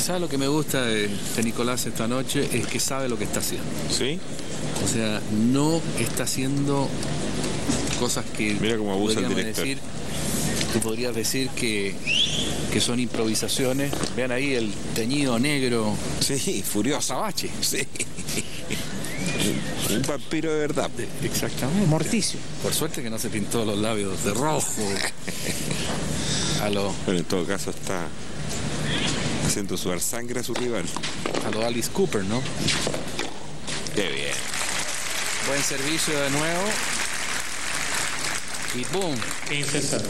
¿Sabes lo que me gusta de, de Nicolás esta noche? Es que sabe lo que está haciendo. ¿Sí? O sea, no está haciendo cosas que. Mira cómo abusa el director. Decir, tú podrías decir que, que son improvisaciones. Vean ahí el teñido negro. Sí, furioso. Azabache. Sí. <laughs> Un vampiro de verdad. Exactamente. Morticio. Por suerte que no se pintó los labios de rojo. A lo, Pero en todo caso está haciendo sudar sangre a su rival. a lo Alice Cooper, ¿no? Qué bien. Buen servicio de nuevo. Y boom. 15-0.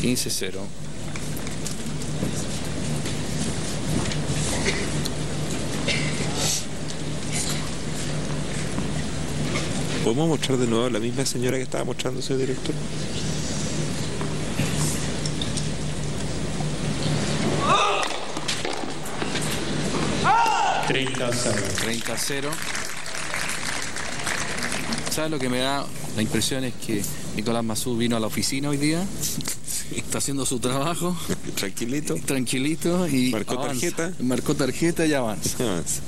15-0. ¿Podemos mostrar de nuevo a la misma señora que estaba mostrando ese director? ¡Ah! 30-0. 30-0. ¿Sabes lo que me da la impresión? Es que Nicolás Mazú vino a la oficina hoy día. <laughs> está haciendo su trabajo. Tranquilito. Tranquilito y. Marcó avanza. tarjeta. Marcó tarjeta y avanza. avanza.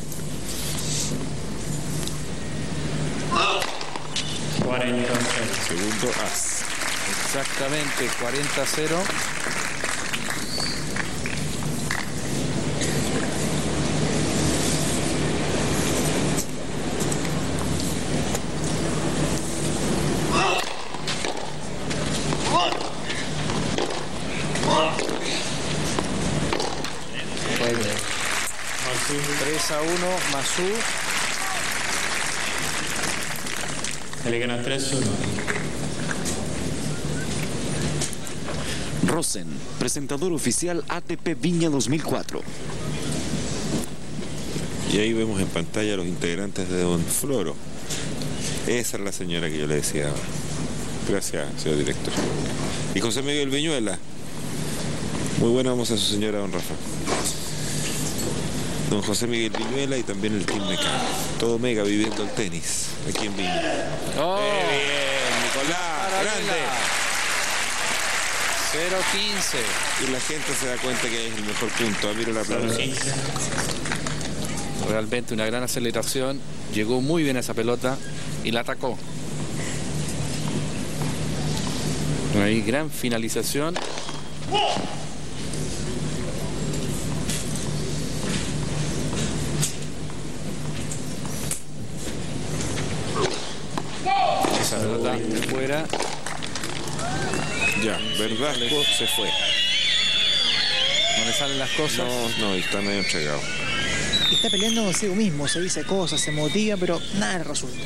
40 Segundo as. Exactamente, 40 0. A 1, Mazú. Él gana 3-1. Rosen, presentador oficial ATP Viña 2004. Y ahí vemos en pantalla a los integrantes de Don Floro. Esa es la señora que yo le decía. Gracias, señor director. Y José Miguel Viñuela. Muy buena vamos a su señora, don Rafa. Don José Miguel Viñuela y también el Team Mecano. Todo mega viviendo el tenis aquí en Viña. ¡Oh! ¡Qué bien, Nicolás! ¡Grande! 0-15. Y la gente se da cuenta que es el mejor punto. Ah, Mira la aplauso. Realmente una gran aceleración. Llegó muy bien a esa pelota y la atacó. Ahí gran finalización. Fuera. Ya, Verdasco se fue. No le salen las cosas. No, no, y está medio entregado. Está peleando consigo mismo, se dice cosas, se motiva, pero nada le resulta.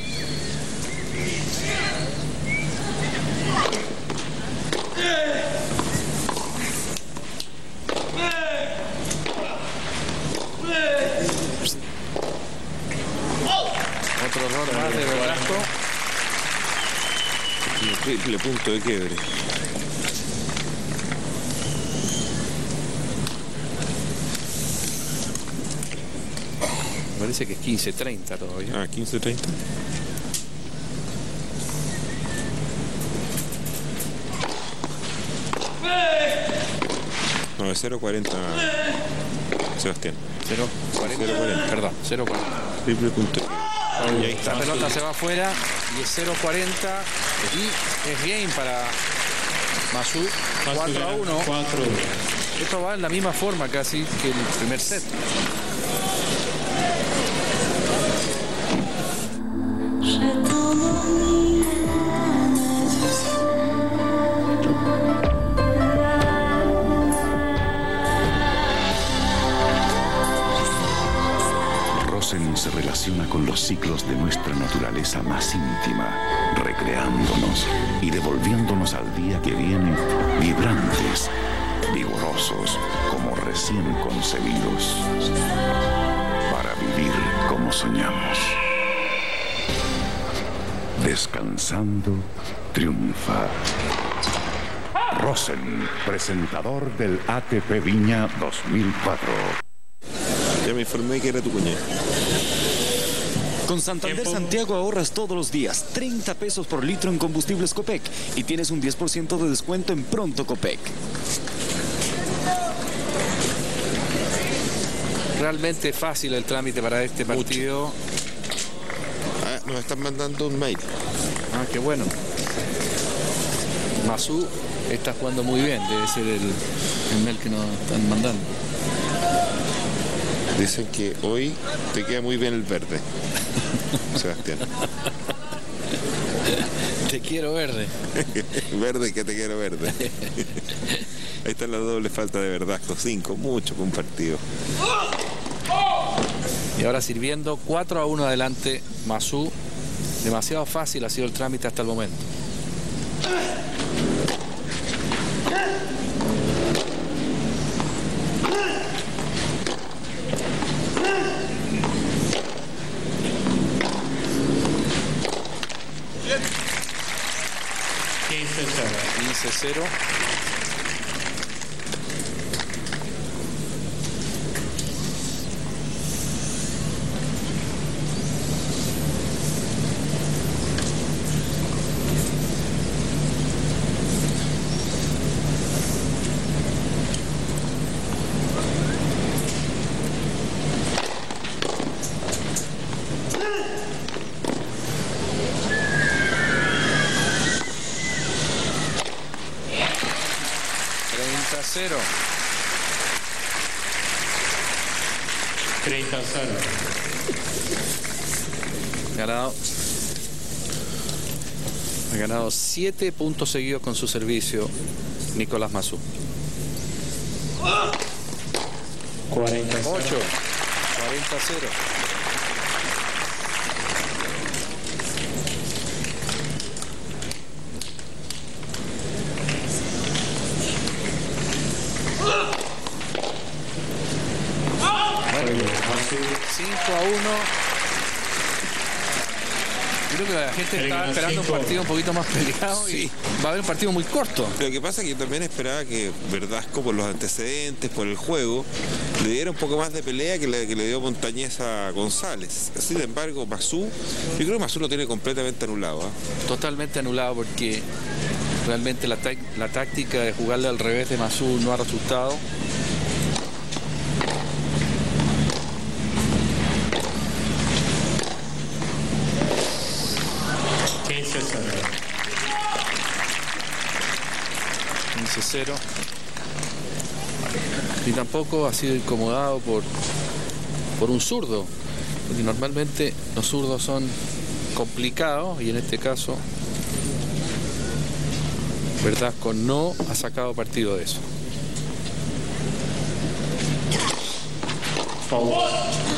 Otro error más de Verdasco. Triple punto de quiebre. Parece que es 15-30 todavía. Ah, 15-30. No, es 0.40 Sebastián. 0.40. Perdón, 0.40. Triple punto. Y ahí está. La pelota se va afuera y es 0.40 y es game para Masu 4 a 1. Esto va en la misma forma casi que el primer set. Ciclos de nuestra naturaleza más íntima, recreándonos y devolviéndonos al día que viene vibrantes, vigorosos, como recién concebidos, para vivir como soñamos. Descansando, triunfa. Rosen, presentador del ATP Viña 2004. Ya me informé que era tu cuñado. Con Santander Santiago ahorras todos los días 30 pesos por litro en combustibles Copec y tienes un 10% de descuento en Pronto Copec. Realmente fácil el trámite para este partido. Ah, nos están mandando un mail. Ah, qué bueno. Masu está jugando muy bien, debe ser el, el mail que nos están mandando. Dicen que hoy te queda muy bien el verde. <laughs> Sebastián. Te quiero verde. <laughs> verde que te quiero verde. <laughs> Ahí está la doble falta de Verdasco. Cinco, mucho con un partido. Y ahora sirviendo 4 a 1 adelante Masu. Demasiado fácil ha sido el trámite hasta el momento. 0. 7 puntos seguidos con su servicio Nicolás Masu. 40 8. 40 0. Bueno, 5 a 1. Creo que la gente estaba esperando un partido un poquito más peleado y va a haber un partido muy corto. Lo que pasa es que yo también esperaba que Verdasco, por los antecedentes, por el juego, le diera un poco más de pelea que le, que le dio Montañez a González. Sin embargo, Masú, yo creo que Masú lo tiene completamente anulado. ¿ah? Totalmente anulado porque realmente la, la táctica de jugarle al revés de Masu no ha resultado. Quince 0. 15-0. Y tampoco ha sido incomodado por, por un zurdo. Porque normalmente los zurdos son complicados y en este caso Verdasco no ha sacado partido de eso. Es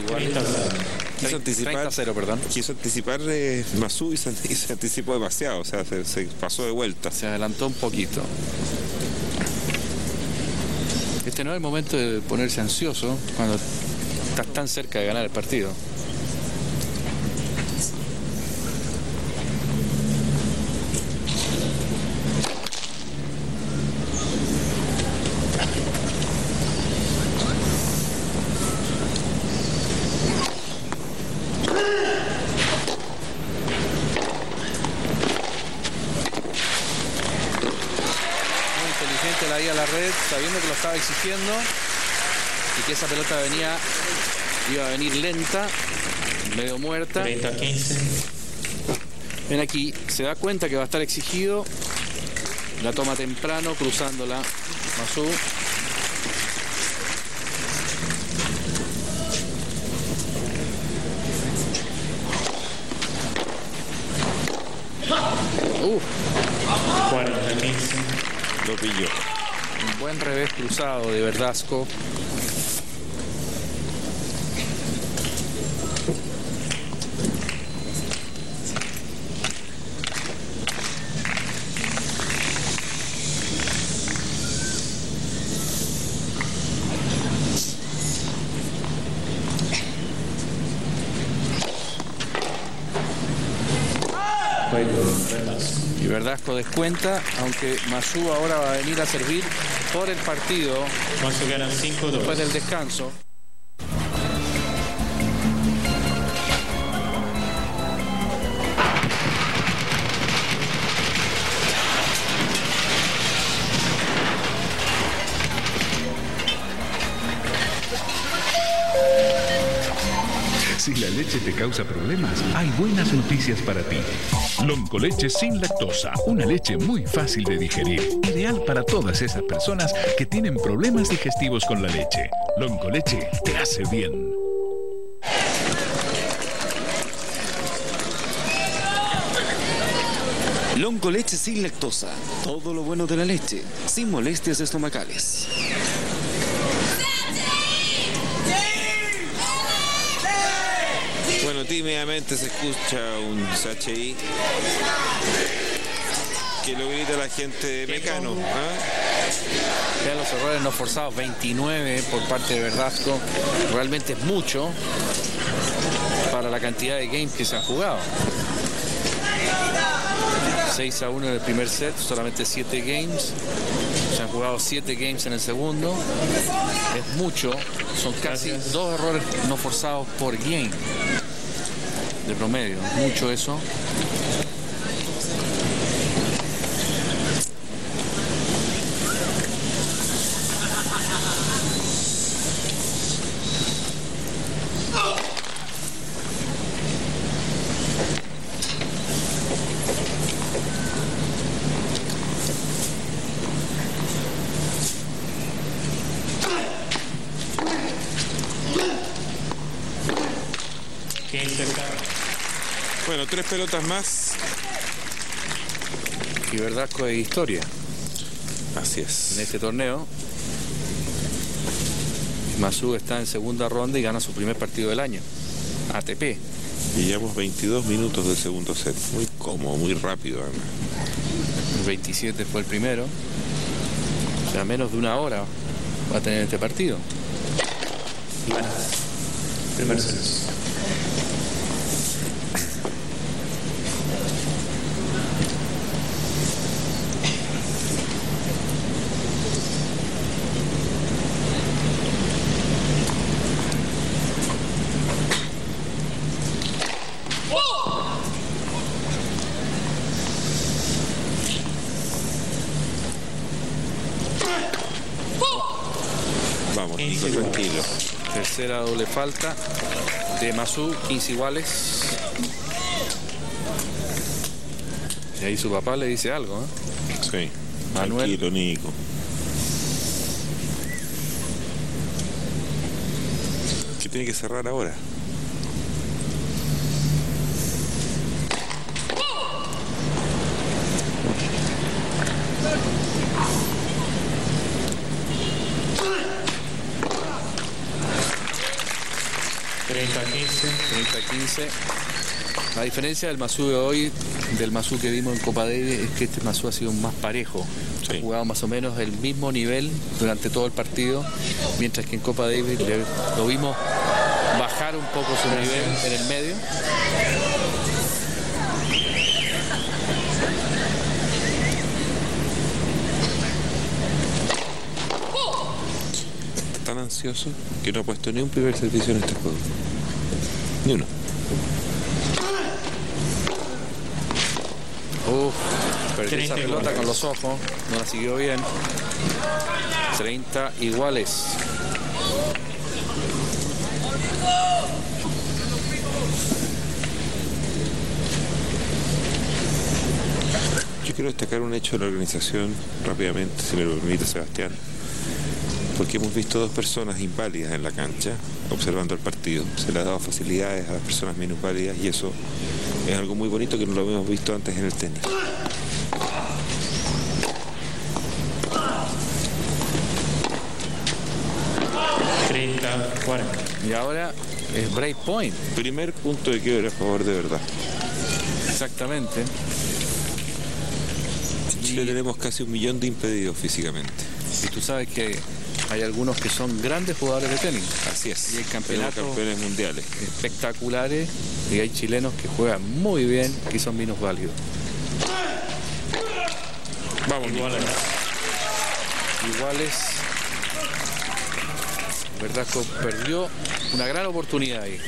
igual. 30 Quiso anticipar, 30-0, perdón. Quiso anticipar eh, Masú y se, y se anticipó demasiado, o sea, se, se pasó de vuelta. Se adelantó un poquito. Este no es el momento de ponerse ansioso cuando estás tan cerca de ganar el partido. la red sabiendo que lo estaba exigiendo y que esa pelota venía, iba a venir lenta, medio muerta. 30 15. Ven aquí, se da cuenta que va a estar exigido. La toma temprano, cruzándola. Masú. Uf. 40 15. Lo pilló. Buen revés cruzado de Verdasco. Y Verdasco descuenta, aunque Masú ahora va a venir a servir por el partido Masu ganan 5 después 2. del descanso. Si la leche te causa problemas, hay buenas noticias para ti. Loncoleche sin lactosa, una leche muy fácil de digerir, ideal para todas esas personas que tienen problemas digestivos con la leche. Loncoleche te hace bien. Lonco leche sin lactosa. Todo lo bueno de la leche, sin molestias estomacales. Tímidamente se escucha un CHI que lo grita la gente de Mecano. Vean los errores no forzados, 29 por parte de Verdasco. Realmente es mucho para la cantidad de games que se han jugado. 6 a 1 en el primer set, solamente 7 games. Se han jugado 7 games en el segundo. Es mucho, son casi dos errores no forzados por game de promedio. Mucho eso. Bueno, tres pelotas más. Y Verdasco de historia. Así es. En este torneo. Masú está en segunda ronda y gana su primer partido del año. ATP. Y llevamos 22 minutos del segundo set. Muy cómodo, muy rápido además. El 27 fue el primero. O sea, menos de una hora va a tener este partido. Y. Primer set. Vamos, Nico, tranquilo. Tercera doble falta de Masú, 15 iguales. Y ahí su papá le dice algo, ¿eh? Sí. Manuel. Tranquilo, Nico. ¿Qué tiene que cerrar ahora? Treinta, 15. 30-15. La diferencia del Masú de hoy, del Masú que vimos en Copa Davis, es que este Masú ha sido más parejo. Ha jugado más o menos el mismo nivel durante todo el partido, mientras que en Copa Davis lo vimos bajar un poco su nivel en el medio. Tan ansioso que no ha puesto ni un primer servicio en este juego. Ni uno. Uf, Perdió esa 30 pelota con los ojos, no la siguió bien. 30 iguales. Yo quiero destacar un hecho de la organización rápidamente, si me lo permite Sebastián, porque hemos visto dos personas inválidas en la cancha observando el partido. Se le ha dado facilidades a las personas minusválidas y eso es algo muy bonito que no lo habíamos visto antes en el tenis. Y ahora es break point. Primer punto de quiebre a favor de verdad. Exactamente. En Chile tenemos casi un millón de impedidos físicamente. Y tú sabes que hay algunos que son grandes jugadores de tenis. Así es. Y hay campeonatos campeones mundiales. espectaculares y hay chilenos que juegan muy bien y son menos válidos. Vamos, Iguales. Iguales. Verdasco perdió una gran oportunidad ahí.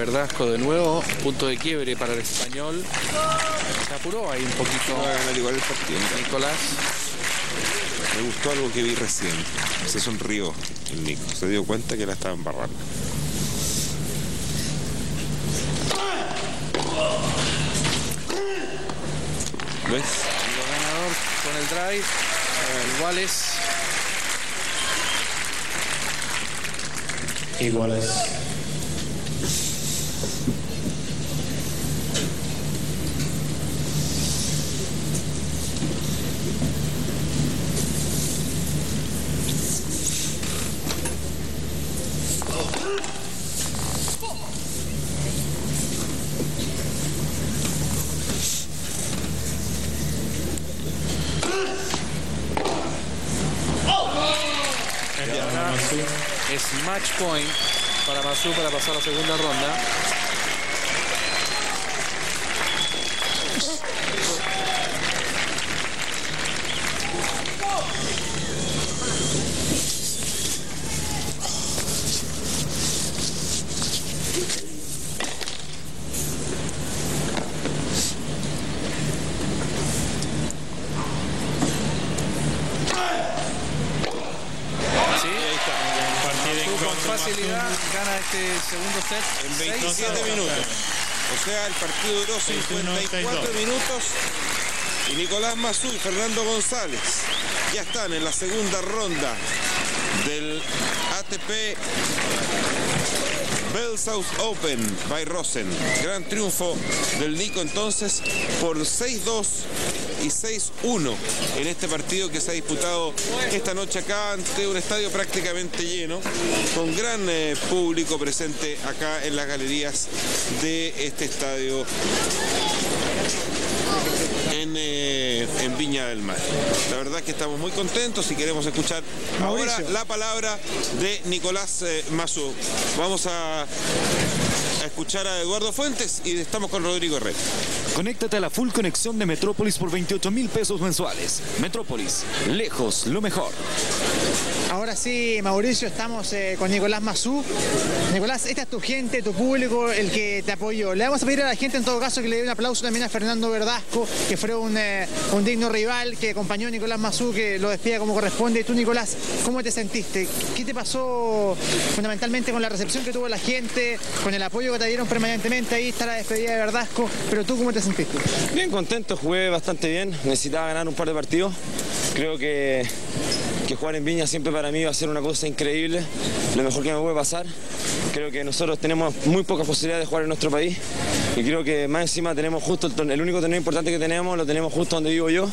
Verdasco de nuevo. Punto de quiebre para el español. Se apuró ahí un poquito. Va a ganar igual el partido. Nicolás. Me gustó algo que vi recién. Se sonrió el Nico. Se dio cuenta que la estaba embarrando. ¿Ves? El ganador con el drive. Iguales. Iguales. Y ahora es match point para pasar a la segunda ronda. Sí, ahí está. Masu con facilidad gana este segundo set En Seis 27 a dos. minutos. O sea, el partido duró 54 minutos. Y Nicolás Mazú y Fernando González ya están en la segunda ronda del ATP Bell South Open by Rosen. Gran triunfo del Nico entonces por 6-2 y 6-1 en este partido que se ha disputado esta noche acá ante un estadio prácticamente lleno, con gran eh, público presente acá en las galerías de este estadio en, eh, en Viña del Mar. La verdad es que estamos muy contentos y queremos escuchar ahora la palabra de Nicolás eh, Mazú. Vamos a, a escuchar a Eduardo Fuentes y estamos con Rodrigo Herrera. Conéctate a la full conexión de Metrópolis por 28 mil pesos mensuales. Metrópolis, lejos, lo mejor. Ahora sí, Mauricio, estamos eh, con Nicolás Mazú. Nicolás, esta es tu gente, tu público, el que te apoyó. Le vamos a pedir a la gente en todo caso que le dé un aplauso también a Fernando Verdasco, que fue un, eh, un digno rival, que acompañó a Nicolás Mazú, que lo despida como corresponde. Y tú, Nicolás, ¿cómo te sentiste? ¿Qué te pasó fundamentalmente con la recepción que tuvo la gente, con el apoyo que te dieron permanentemente? Ahí está la despedida de Verdasco, pero tú, ¿cómo te sentiste? Bien contento, jugué bastante bien, necesitaba ganar un par de partidos. Creo que, que jugar en Viña siempre para mí va a ser una cosa increíble, lo mejor que me puede pasar. Creo que nosotros tenemos muy pocas posibilidades de jugar en nuestro país y creo que más encima tenemos justo el, el único torneo importante que tenemos, lo tenemos justo donde vivo yo.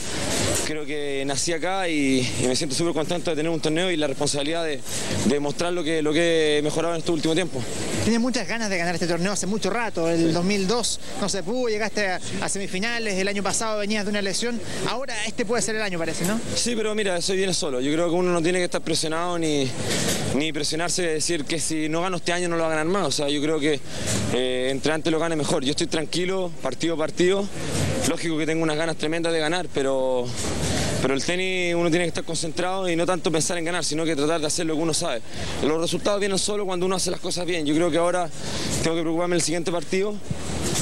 Creo que nací acá y, y me siento súper contento de tener un torneo y la responsabilidad de, de mostrar lo que, lo que he mejorado en este último tiempo. Tienes muchas ganas de ganar este torneo hace mucho rato. El 2002 no se pudo, llegaste a, a semifinales, el año pasado venías de una lesión. Ahora este puede ser el año, parece, ¿no? Sí, pero mira, eso viene solo. Yo creo que uno no tiene que estar presionado ni, ni presionarse de decir que si no gano este año no lo va a ganar más. O sea, yo creo que eh, entre antes lo gane mejor. Yo estoy tranquilo, partido a partido. Lógico que tengo unas ganas tremendas de ganar, pero, pero el tenis uno tiene que estar concentrado y no tanto pensar en ganar, sino que tratar de hacer lo que uno sabe. Los resultados vienen solo cuando uno hace las cosas bien. Yo creo que ahora tengo que preocuparme del siguiente partido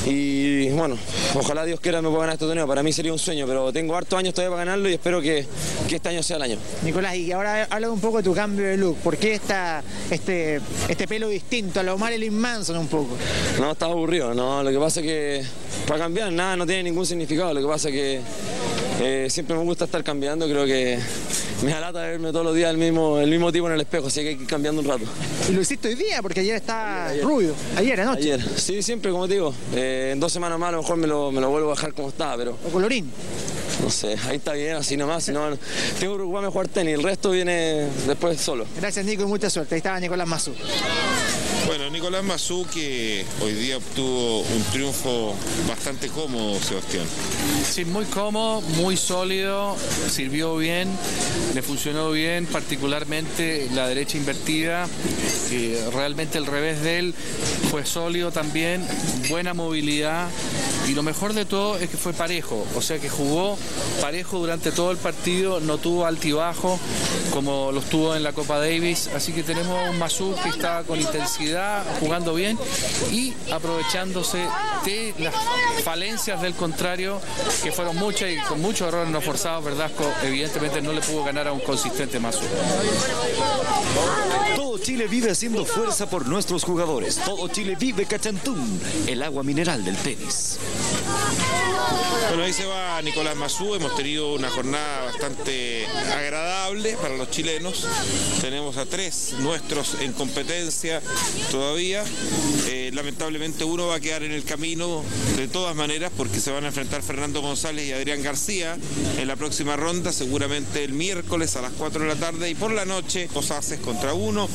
y bueno, ojalá Dios quiera me pueda ganar este torneo. Para mí sería un sueño, pero tengo hartos años todavía para ganarlo y espero que, que este año sea el año. Nicolás, y ahora habla un poco de tu cambio de look. ¿Por qué esta, este, este pelo distinto a lo Marilyn Manson un poco? No, estaba aburrido. No, lo que pasa es que para cambiar nada no tiene ningún significado. Lo que pasa es que eh, siempre me gusta estar cambiando. Creo que me da lata verme todos los días el mismo, el mismo tipo en el espejo, así que hay que ir cambiando un rato. Y lo hiciste hoy día, porque ayer está rubio. Ayer anoche. Ayer, sí, siempre, como te digo. eh, en dos semanas más a lo mejor me lo, me lo vuelvo a dejar como estaba, pero. O colorín. No sé, ahí está bien, así nomás. Si no, tengo que preocuparme de jugar tenis, el resto viene después solo. Gracias, Nico, y mucha suerte. Ahí estaba Nicolás Mazú. Bueno, Nicolás Mazú que hoy día obtuvo un triunfo bastante cómodo, Sebastián. Sí, muy cómodo, muy sólido, sirvió bien, le funcionó bien, particularmente la derecha invertida. eh, realmente el revés de él fue sólido también, buena movilidad y lo mejor de todo es que fue parejo, o sea que jugó parejo durante todo el partido, no tuvo altibajo como los tuvo en la Copa Davis, así que tenemos un Mazú que está con intensidad, jugando bien y aprovechándose de las falencias del contrario, que fueron muchas y con muchos errores no forzados, Verdasco evidentemente no le pudo ganar a un consistente Mazú. Todo Chile vive haciendo fuerza por nuestros jugadores. Todo Chile vive Cachantún, el agua mineral del tenis. Bueno, ahí se va Nicolás Mazú. Hemos tenido una jornada bastante agradable para los chilenos. Tenemos a tres nuestros en competencia todavía. Eh, lamentablemente uno va a quedar en el camino de todas maneras porque se van a enfrentar Fernando González y Adrián García en la próxima ronda, seguramente el miércoles a las 4 de la tarde y por la noche dos haces contra uno.